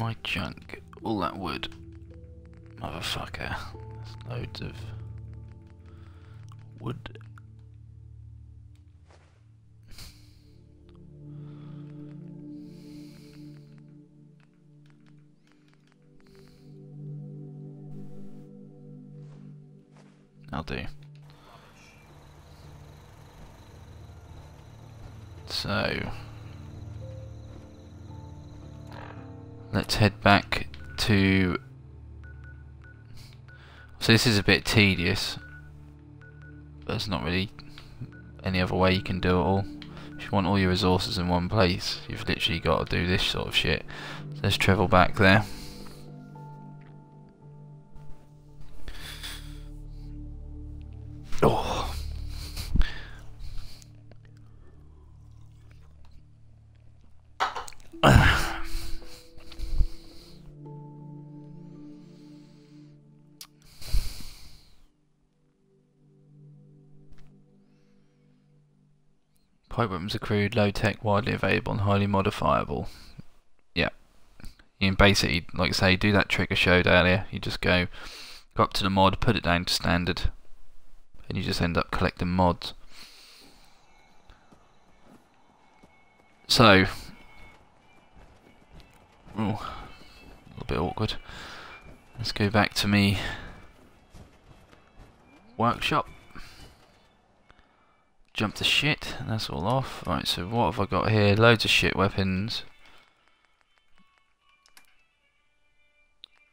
My junk. All that wood. Motherfucker. There's loads of wood. I'll do. So head back to so this is a bit tedious there's not really any other way you can do it all. If you want all your resources in one place you've literally got to do this sort of shit. Let's travel back there Weapons are crude, low tech, widely available, and highly modifiable. Yeah. You can basically, like I say, do that trick I showed earlier. You just go, go up to the mod, put it down to standard, and you just end up collecting mods. So, ooh, a little bit awkward. Let's go back to me workshop jump to shit, that's all off. Right, so what have I got here? Loads of shit weapons.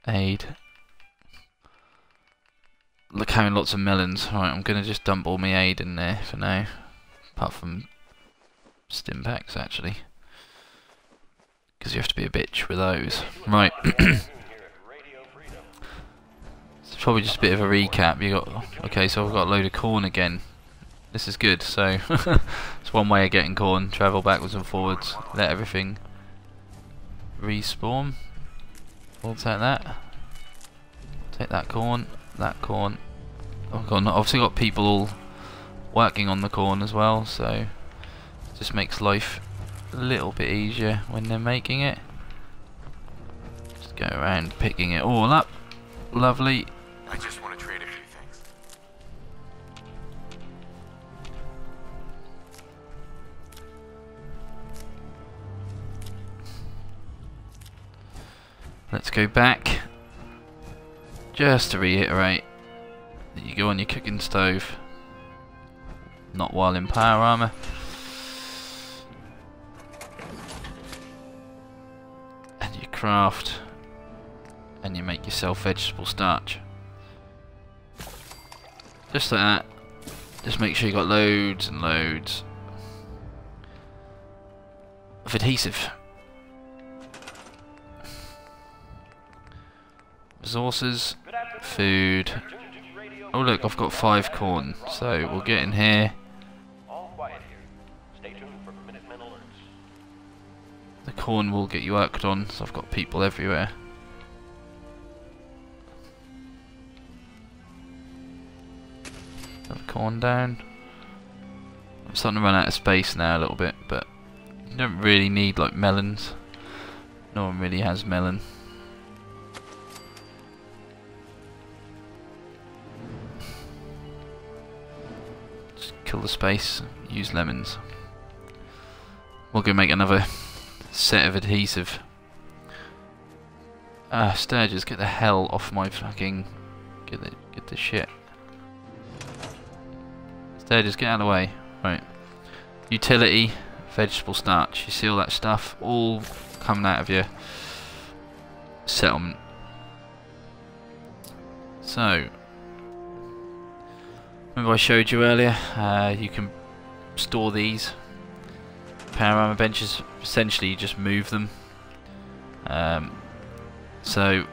Aid. Look having lots of melons. Right, I'm gonna just dump all my aid in there for now. Apart from Stimpaks actually. Because you have to be a bitch with those. Right. [COUGHS] it's probably just a bit of a recap. You got okay, so I've got a load of corn again. This is good, so [LAUGHS] it's one way of getting corn. Travel backwards and forwards, let everything respawn. We'll take that. Take that corn, that corn. Oh god, obviously got people all working on the corn as well, so just makes life a little bit easier when they're making it. Just go around picking it all up. Lovely. Let's go back. Just to reiterate, you go on your cooking stove, not while in power armor. And you craft, and you make yourself vegetable starch. Just like that. Just make sure you got loads and loads of adhesive. Resources, food. Oh look, I've got five corn, so we'll get in here. The corn will get you worked on, so I've got people everywhere. The corn down. I'm starting to run out of space now a little bit, but you don't really need like melons. No one really has melon. Kill the space, use lemons. We'll go make another [LAUGHS] set of adhesive. Ah, Sturges, get the hell off my fucking... Get the, get the shit. Sturges, get out of the way. Right. Utility, vegetable starch. You see all that stuff? All coming out of your settlement. So, remember I showed you earlier, uh, you can store these power armor benches. Essentially, you just move them. Um, so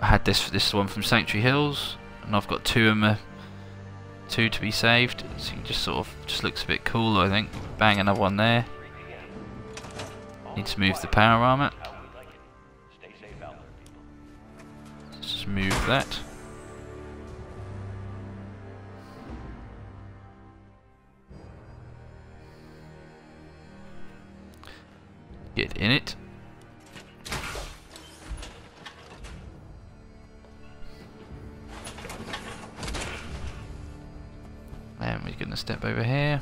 I had this this one from Sanctuary Hills, and I've got two of them, uh, two to be saved. So you just sort of just looks a bit cool, I think. Bang another one there. Need to move the power armor. Just move that. Get in it. And we're going to step over here.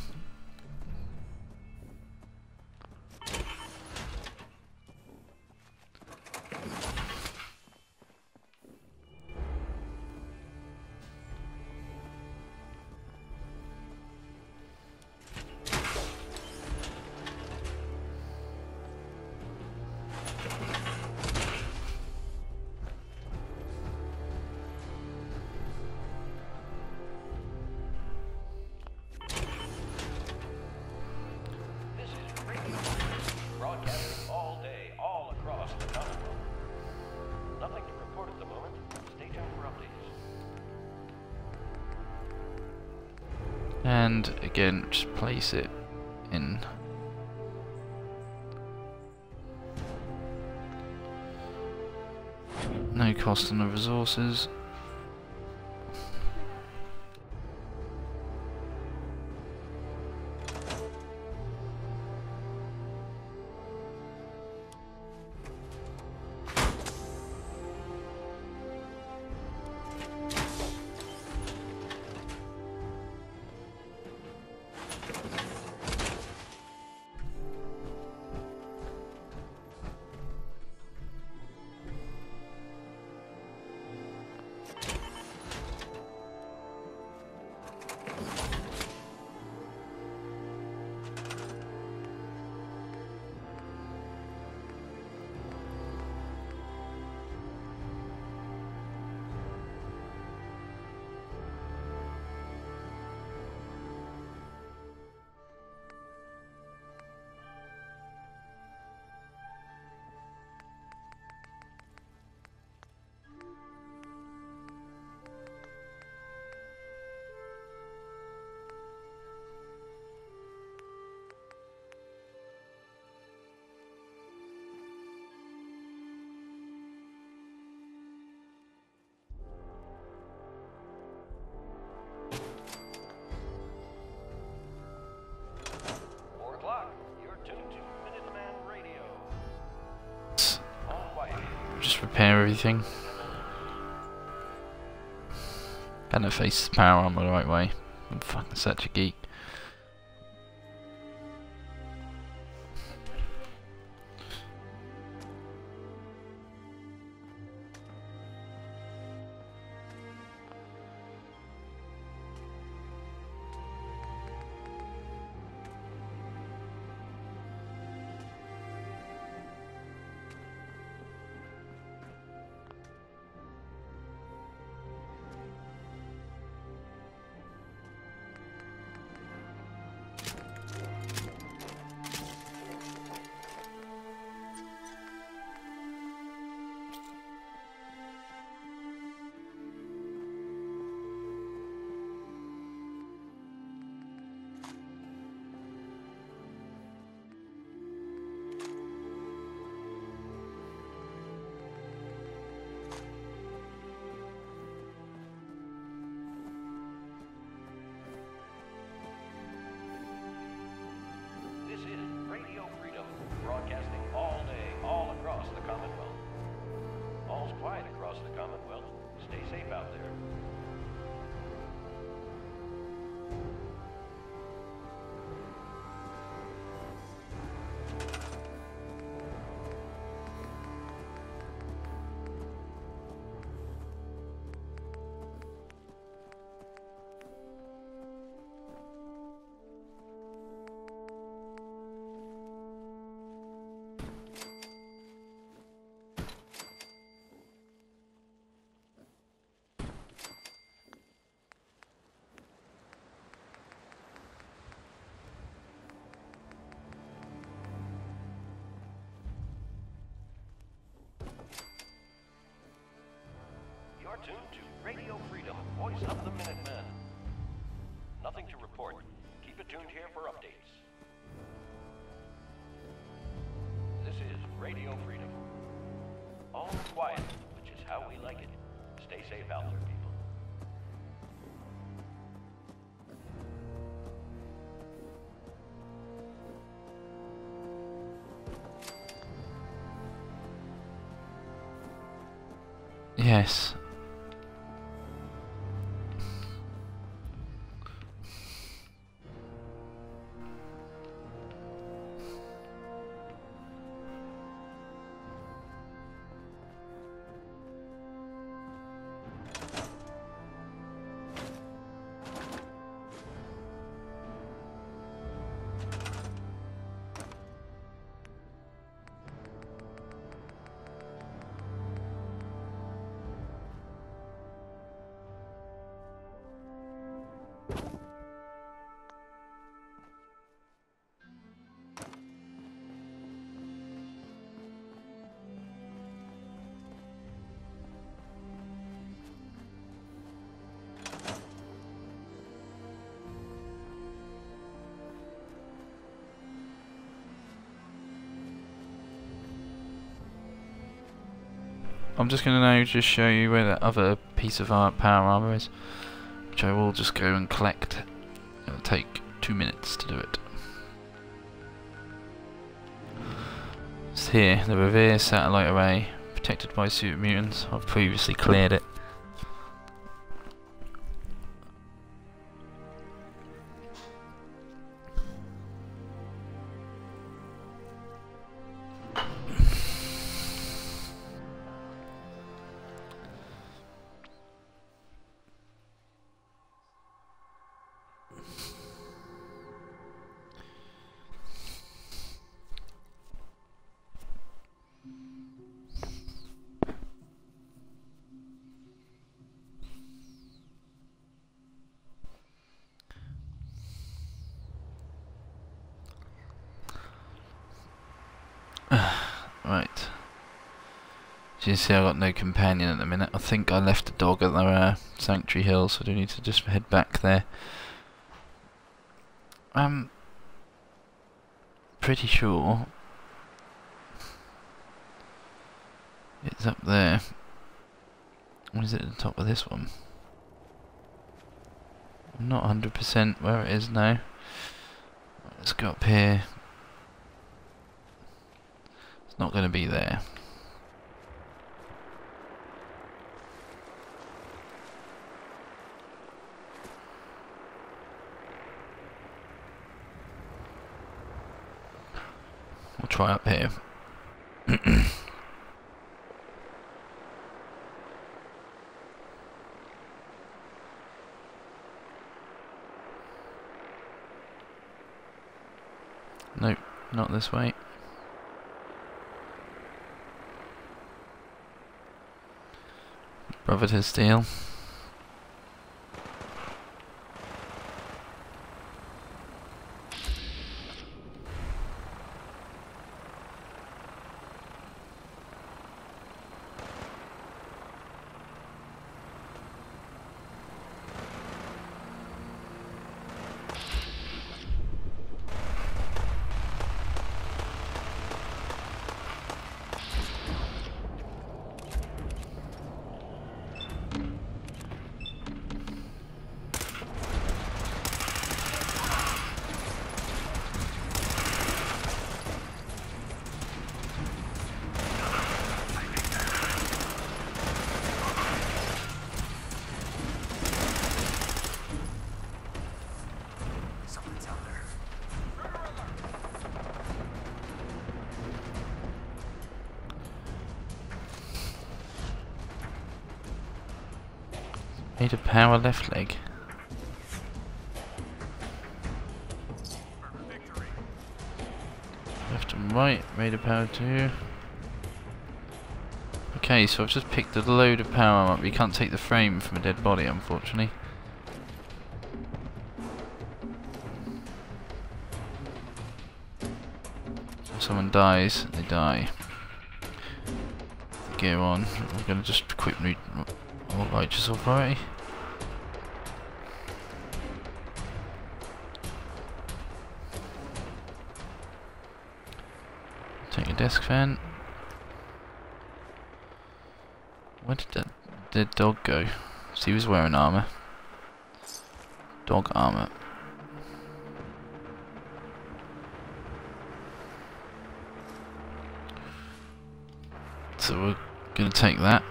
And again, just place it in. No cost on the resources. Everything. Gotta face the power on the right way. I'm fucking such a geek. Tuned to Radio Freedom, voice of the Minutemen. Nothing to report. Keep it tuned here for updates. This is Radio Freedom. All quiet, which is how we like it. Stay safe out there, people. Yes. I'm just going to now just show you where that other piece of power armor is, which I will just go and collect. It'll take two minutes to do it. It's here, the Revere satellite array, protected by super mutants. I've previously cleared it. See, I've got no companion at the minute. I think I left the dog at the uh, Sanctuary Hill, so I do need to just head back there. I'm pretty sure it's up there. Or is it at the top of this one? I'm not 100% where it is now. Let's go up here. It's not going to be there. Try up here. [CLEARS THROAT] nope, not this way. Brother to Need a power left leg. Left and right, made a power two. Okay, so I've just picked a load of power up. You can't take the frame from a dead body, unfortunately. Someone dies, they die. Gear on. I'm gonna just quick re Or oh, righteous desk fan. Where did that dead dog go? So he was wearing armour. Dog armour. So we're gonna take that.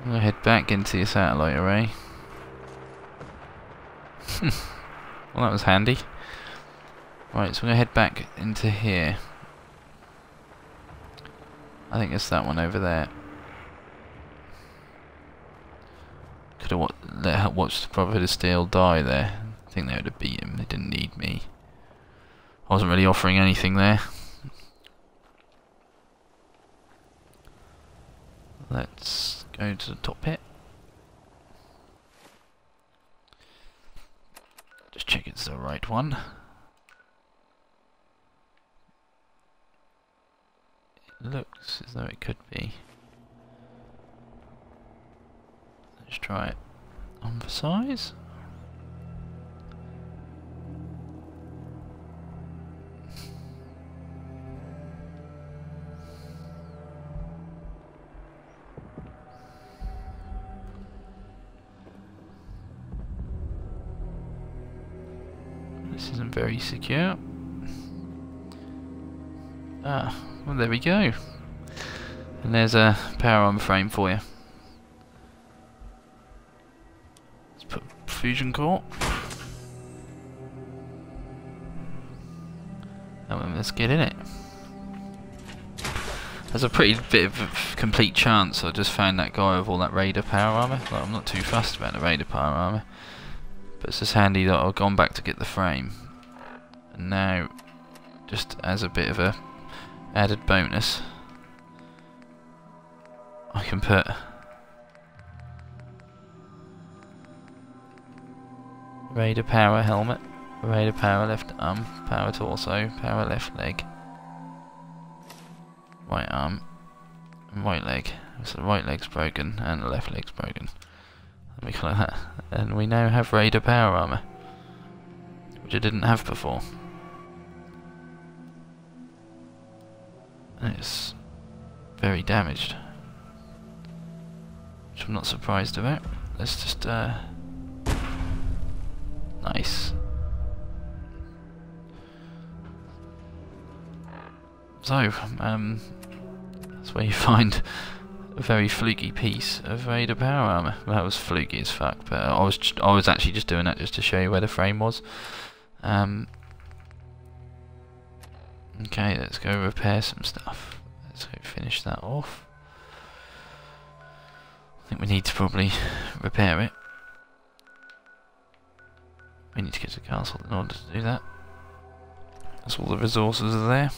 I'm gonna head back into your satellite array. [LAUGHS] well that was handy. Right, so we're gonna head back into here. I think it's that one over there. Could have watched the Brotherhood of Steel die there. I think they would have beat him. They didn't need me. I wasn't really offering anything there. Let's go to the top pit. Just check it's the right one. Looks as though it could be. Let's try it on for size. This isn't very secure. Ah, well there we go. And there's a power armor frame for you. Let's put fusion core. And let's get in it. There's a pretty bit of complete chance I just found that guy with all that Raider power armor. I'm not too fussed about the Raider power armor. But it's just handy that I've gone back to get the frame. And now, just as a bit of a added bonus, I can put Raider power helmet, Raider power left arm, power torso, power left leg, right arm, right leg. So the right leg's broken and the left leg's broken. Let me it that. And we now have Raider power armor, which I didn't have before. It's very damaged, which I'm not surprised about. Let's just uh, nice. So, um, that's where you [LAUGHS] find a very fluky piece of Raider power armor. Well, that was fluky as fuck, but I was I was actually just doing that just to show you where the frame was. Um, okay, let's go repair some stuff. Let's go finish that off. I think we need to probably repair it. We need to get to the castle in order to do that. That's all the resources are there.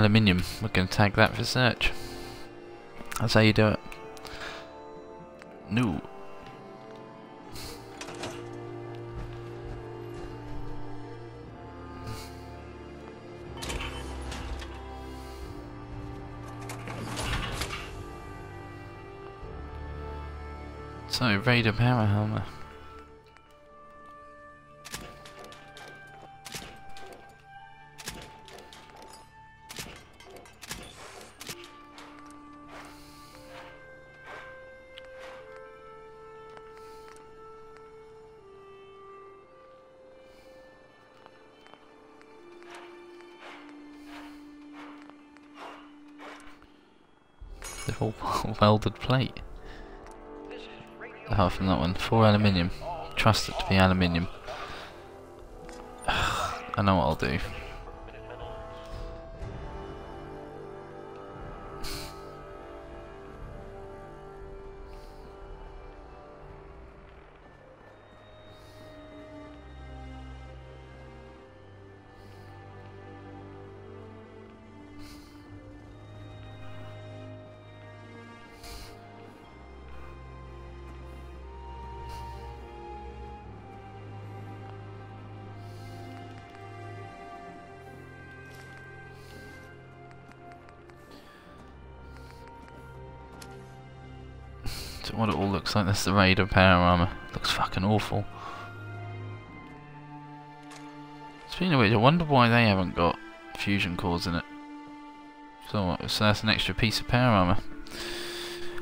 aluminium. We're going to tag that for search. That's how you do it. No. So, Raider Power Helmet. Welded plate. Apart from that one, four aluminium. Trust it to be aluminium. [SIGHS] I know what I'll do. Looks like. This is the Raider power armor. Looks fucking awful. Speaking of which, I wonder why they haven't got fusion cores in it. So, so that's an extra piece of power armor.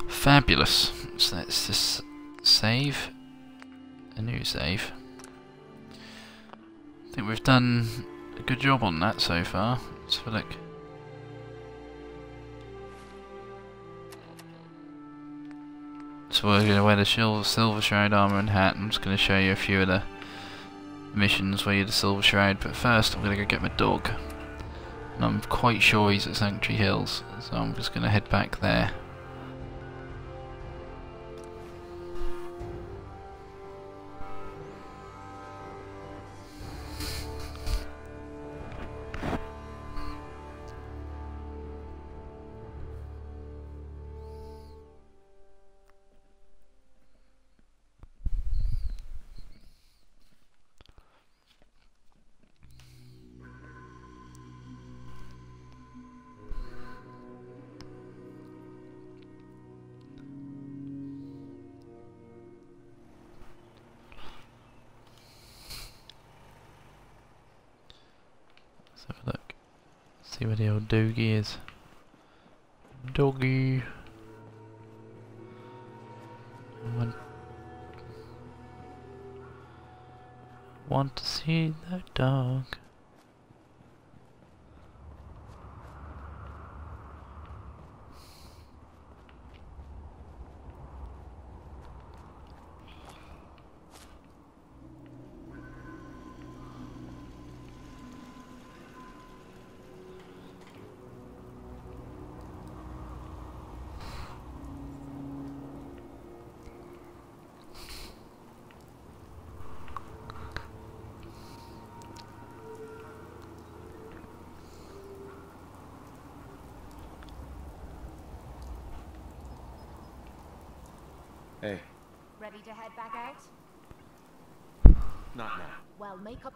Fabulous. So let's just save. A new save. I think we've done a good job on that so far. Let's have a look. So we're going to wear the Silver, silver Shroud armor and hat. I'm just going to show you a few of the missions where you're the Silver Shroud. But first I'm going to go get my dog. And I'm quite sure he's at Sanctuary Hills. So I'm just going to head back there.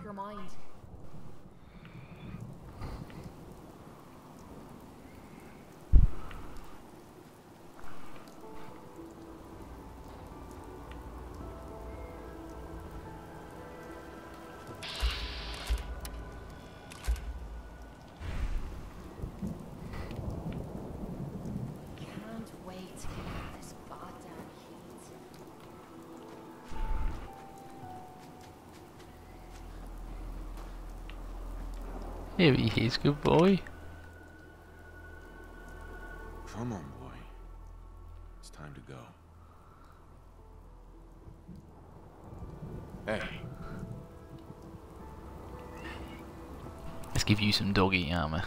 Your mind. Here he is, good boy. Come on, boy. It's time to go. Hey, Let's give you some doggy armor.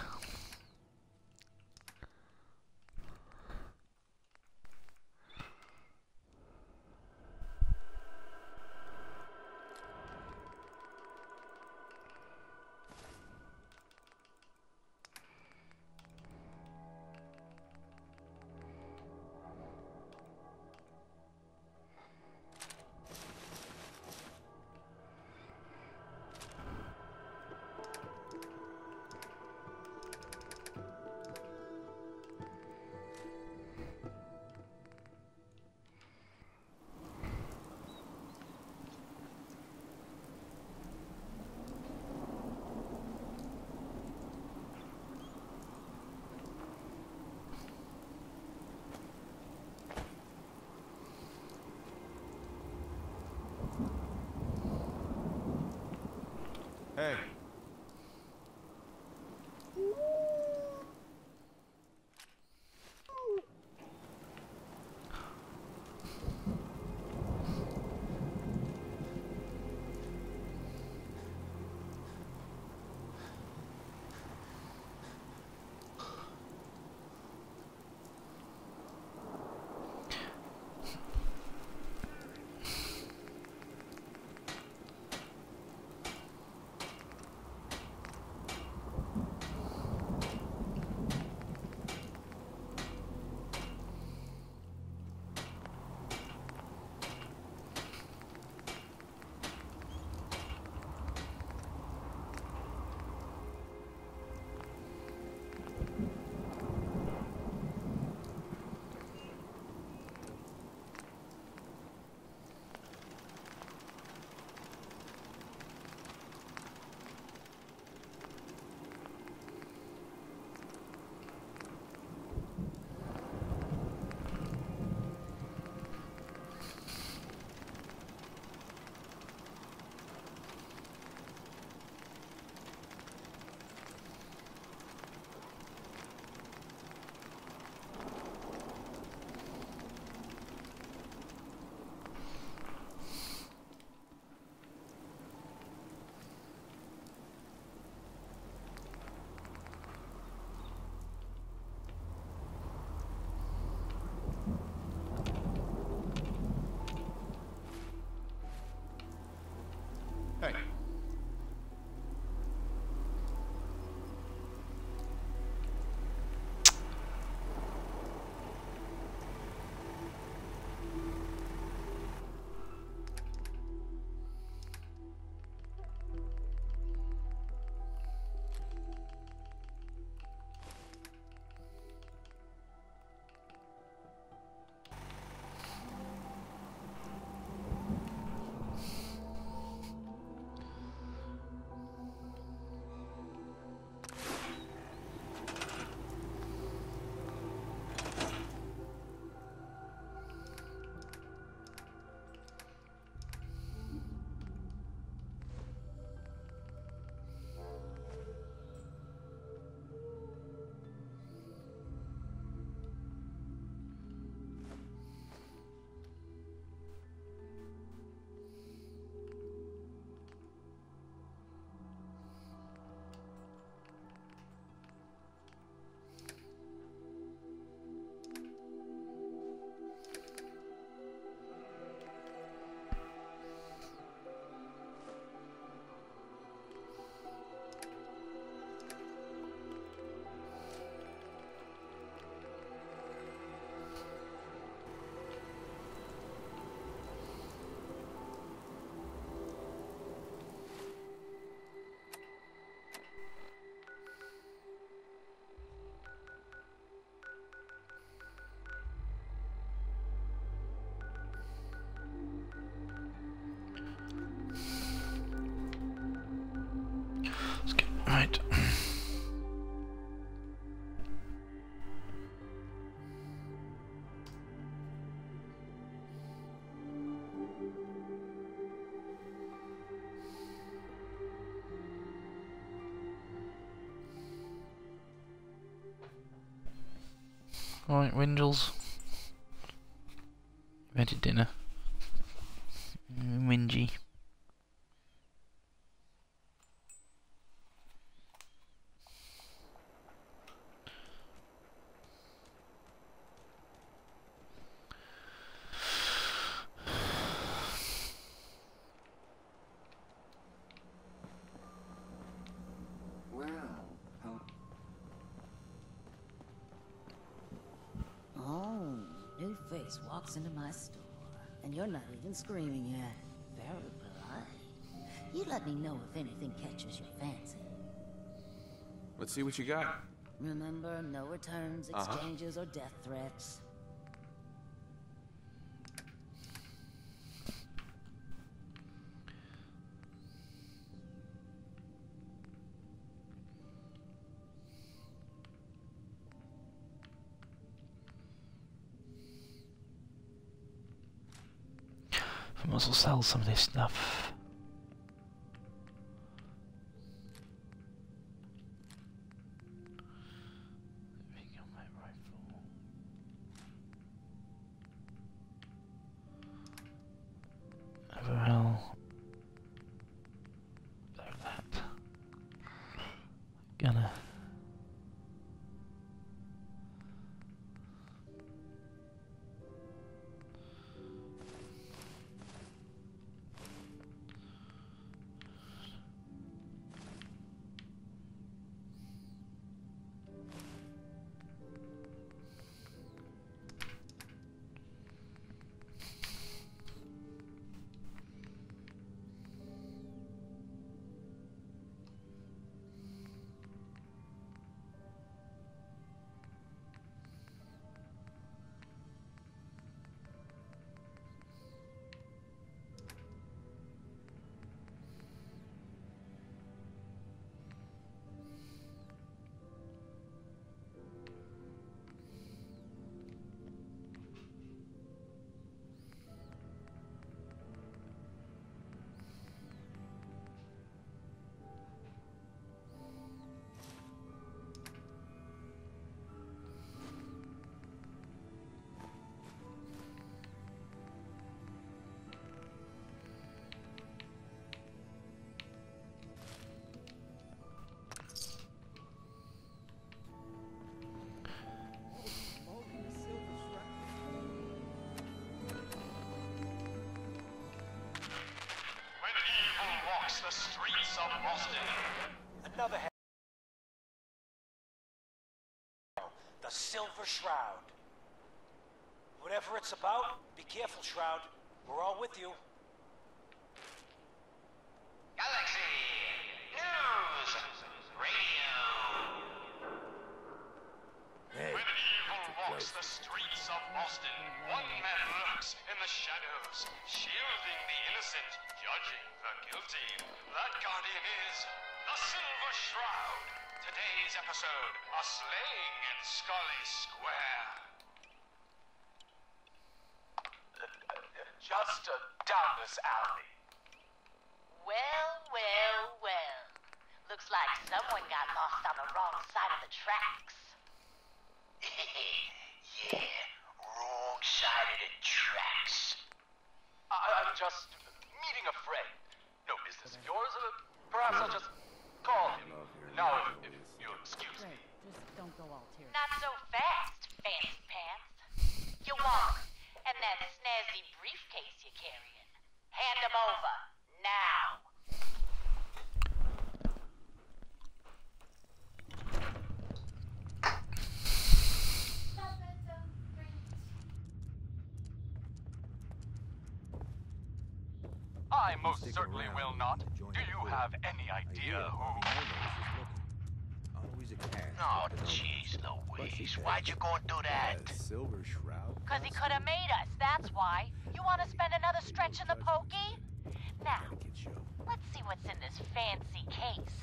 Right, Windles. You had your dinner. Mm, Wingy. Well, how... Oh, new face walks into my store, and you're even screaming yet. Very polite. You let me know if anything catches your fancy. Let's see what you got. Remember, no returns, Uh-huh. exchanges, or death threats. Well sell some of this stuff. Walks the streets of Boston. Another he- The Silver Shroud. Whatever it's about, be careful, Shroud. We're all with you. Galaxy News Radio. When evil walks the streets of Boston, one man lurks in the shadows, shielding the innocent, judging the guilty. That guardian is the Silver Shroud. Today's episode, a slaying in Scollay Square. Just a down alley. Well, well, well. Looks like someone got lost on the wrong side of the tracks. [LAUGHS] yeah, wrong side of the tracks. I, I'm just meeting a friend. No business of yours. Uh, perhaps I'll just call him. Now, if, if you'll excuse me. Great. Just don't go all teary. Not so fast, fancy pants. You walk, and that snazzy briefcase you're carrying. Hand 'em over, now. I most certainly will not. Do you have any idea who? Always a cat. Oh, jeez Louise, why'd you go and do that? Silver shroud. Cause he could have made us, that's why. You wanna spend another stretch in the pokey? Now, let's see what's in this fancy case.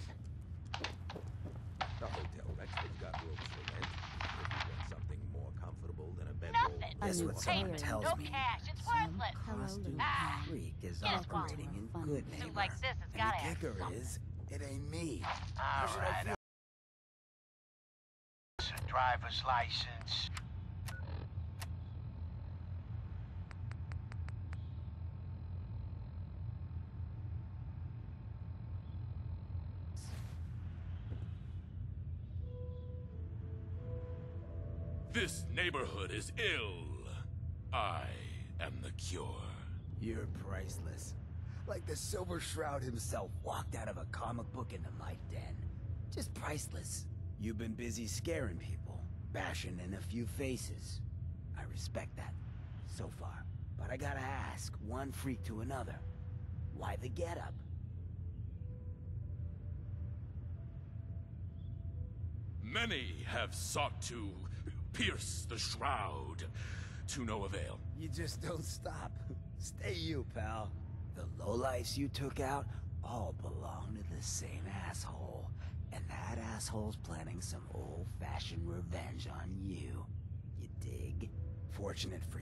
The hotel got ropes for rent. If you want something more comfortable than a bedroll. Nothing. That's what someone tells no me. cash, it's Some worthless. Costume Ah. freak is operating in good Suit like this has gotta the have kicker something. is, it ain't me. All right. uh, Driver's license. Is ill. I am the cure. You're priceless. Like the Silver Shroud himself walked out of a comic book in the Mike Den. Just priceless. You've been busy scaring people, bashing in a few faces. I respect that, so far. But I gotta ask, one freak to another. Why the getup? Many have sought to pierce the shroud, to no avail. You just don't stop. Stay you, pal. The lowlifes you took out all belong to the same asshole. And that asshole's planning some old-fashioned revenge on you. You dig? Fortunate for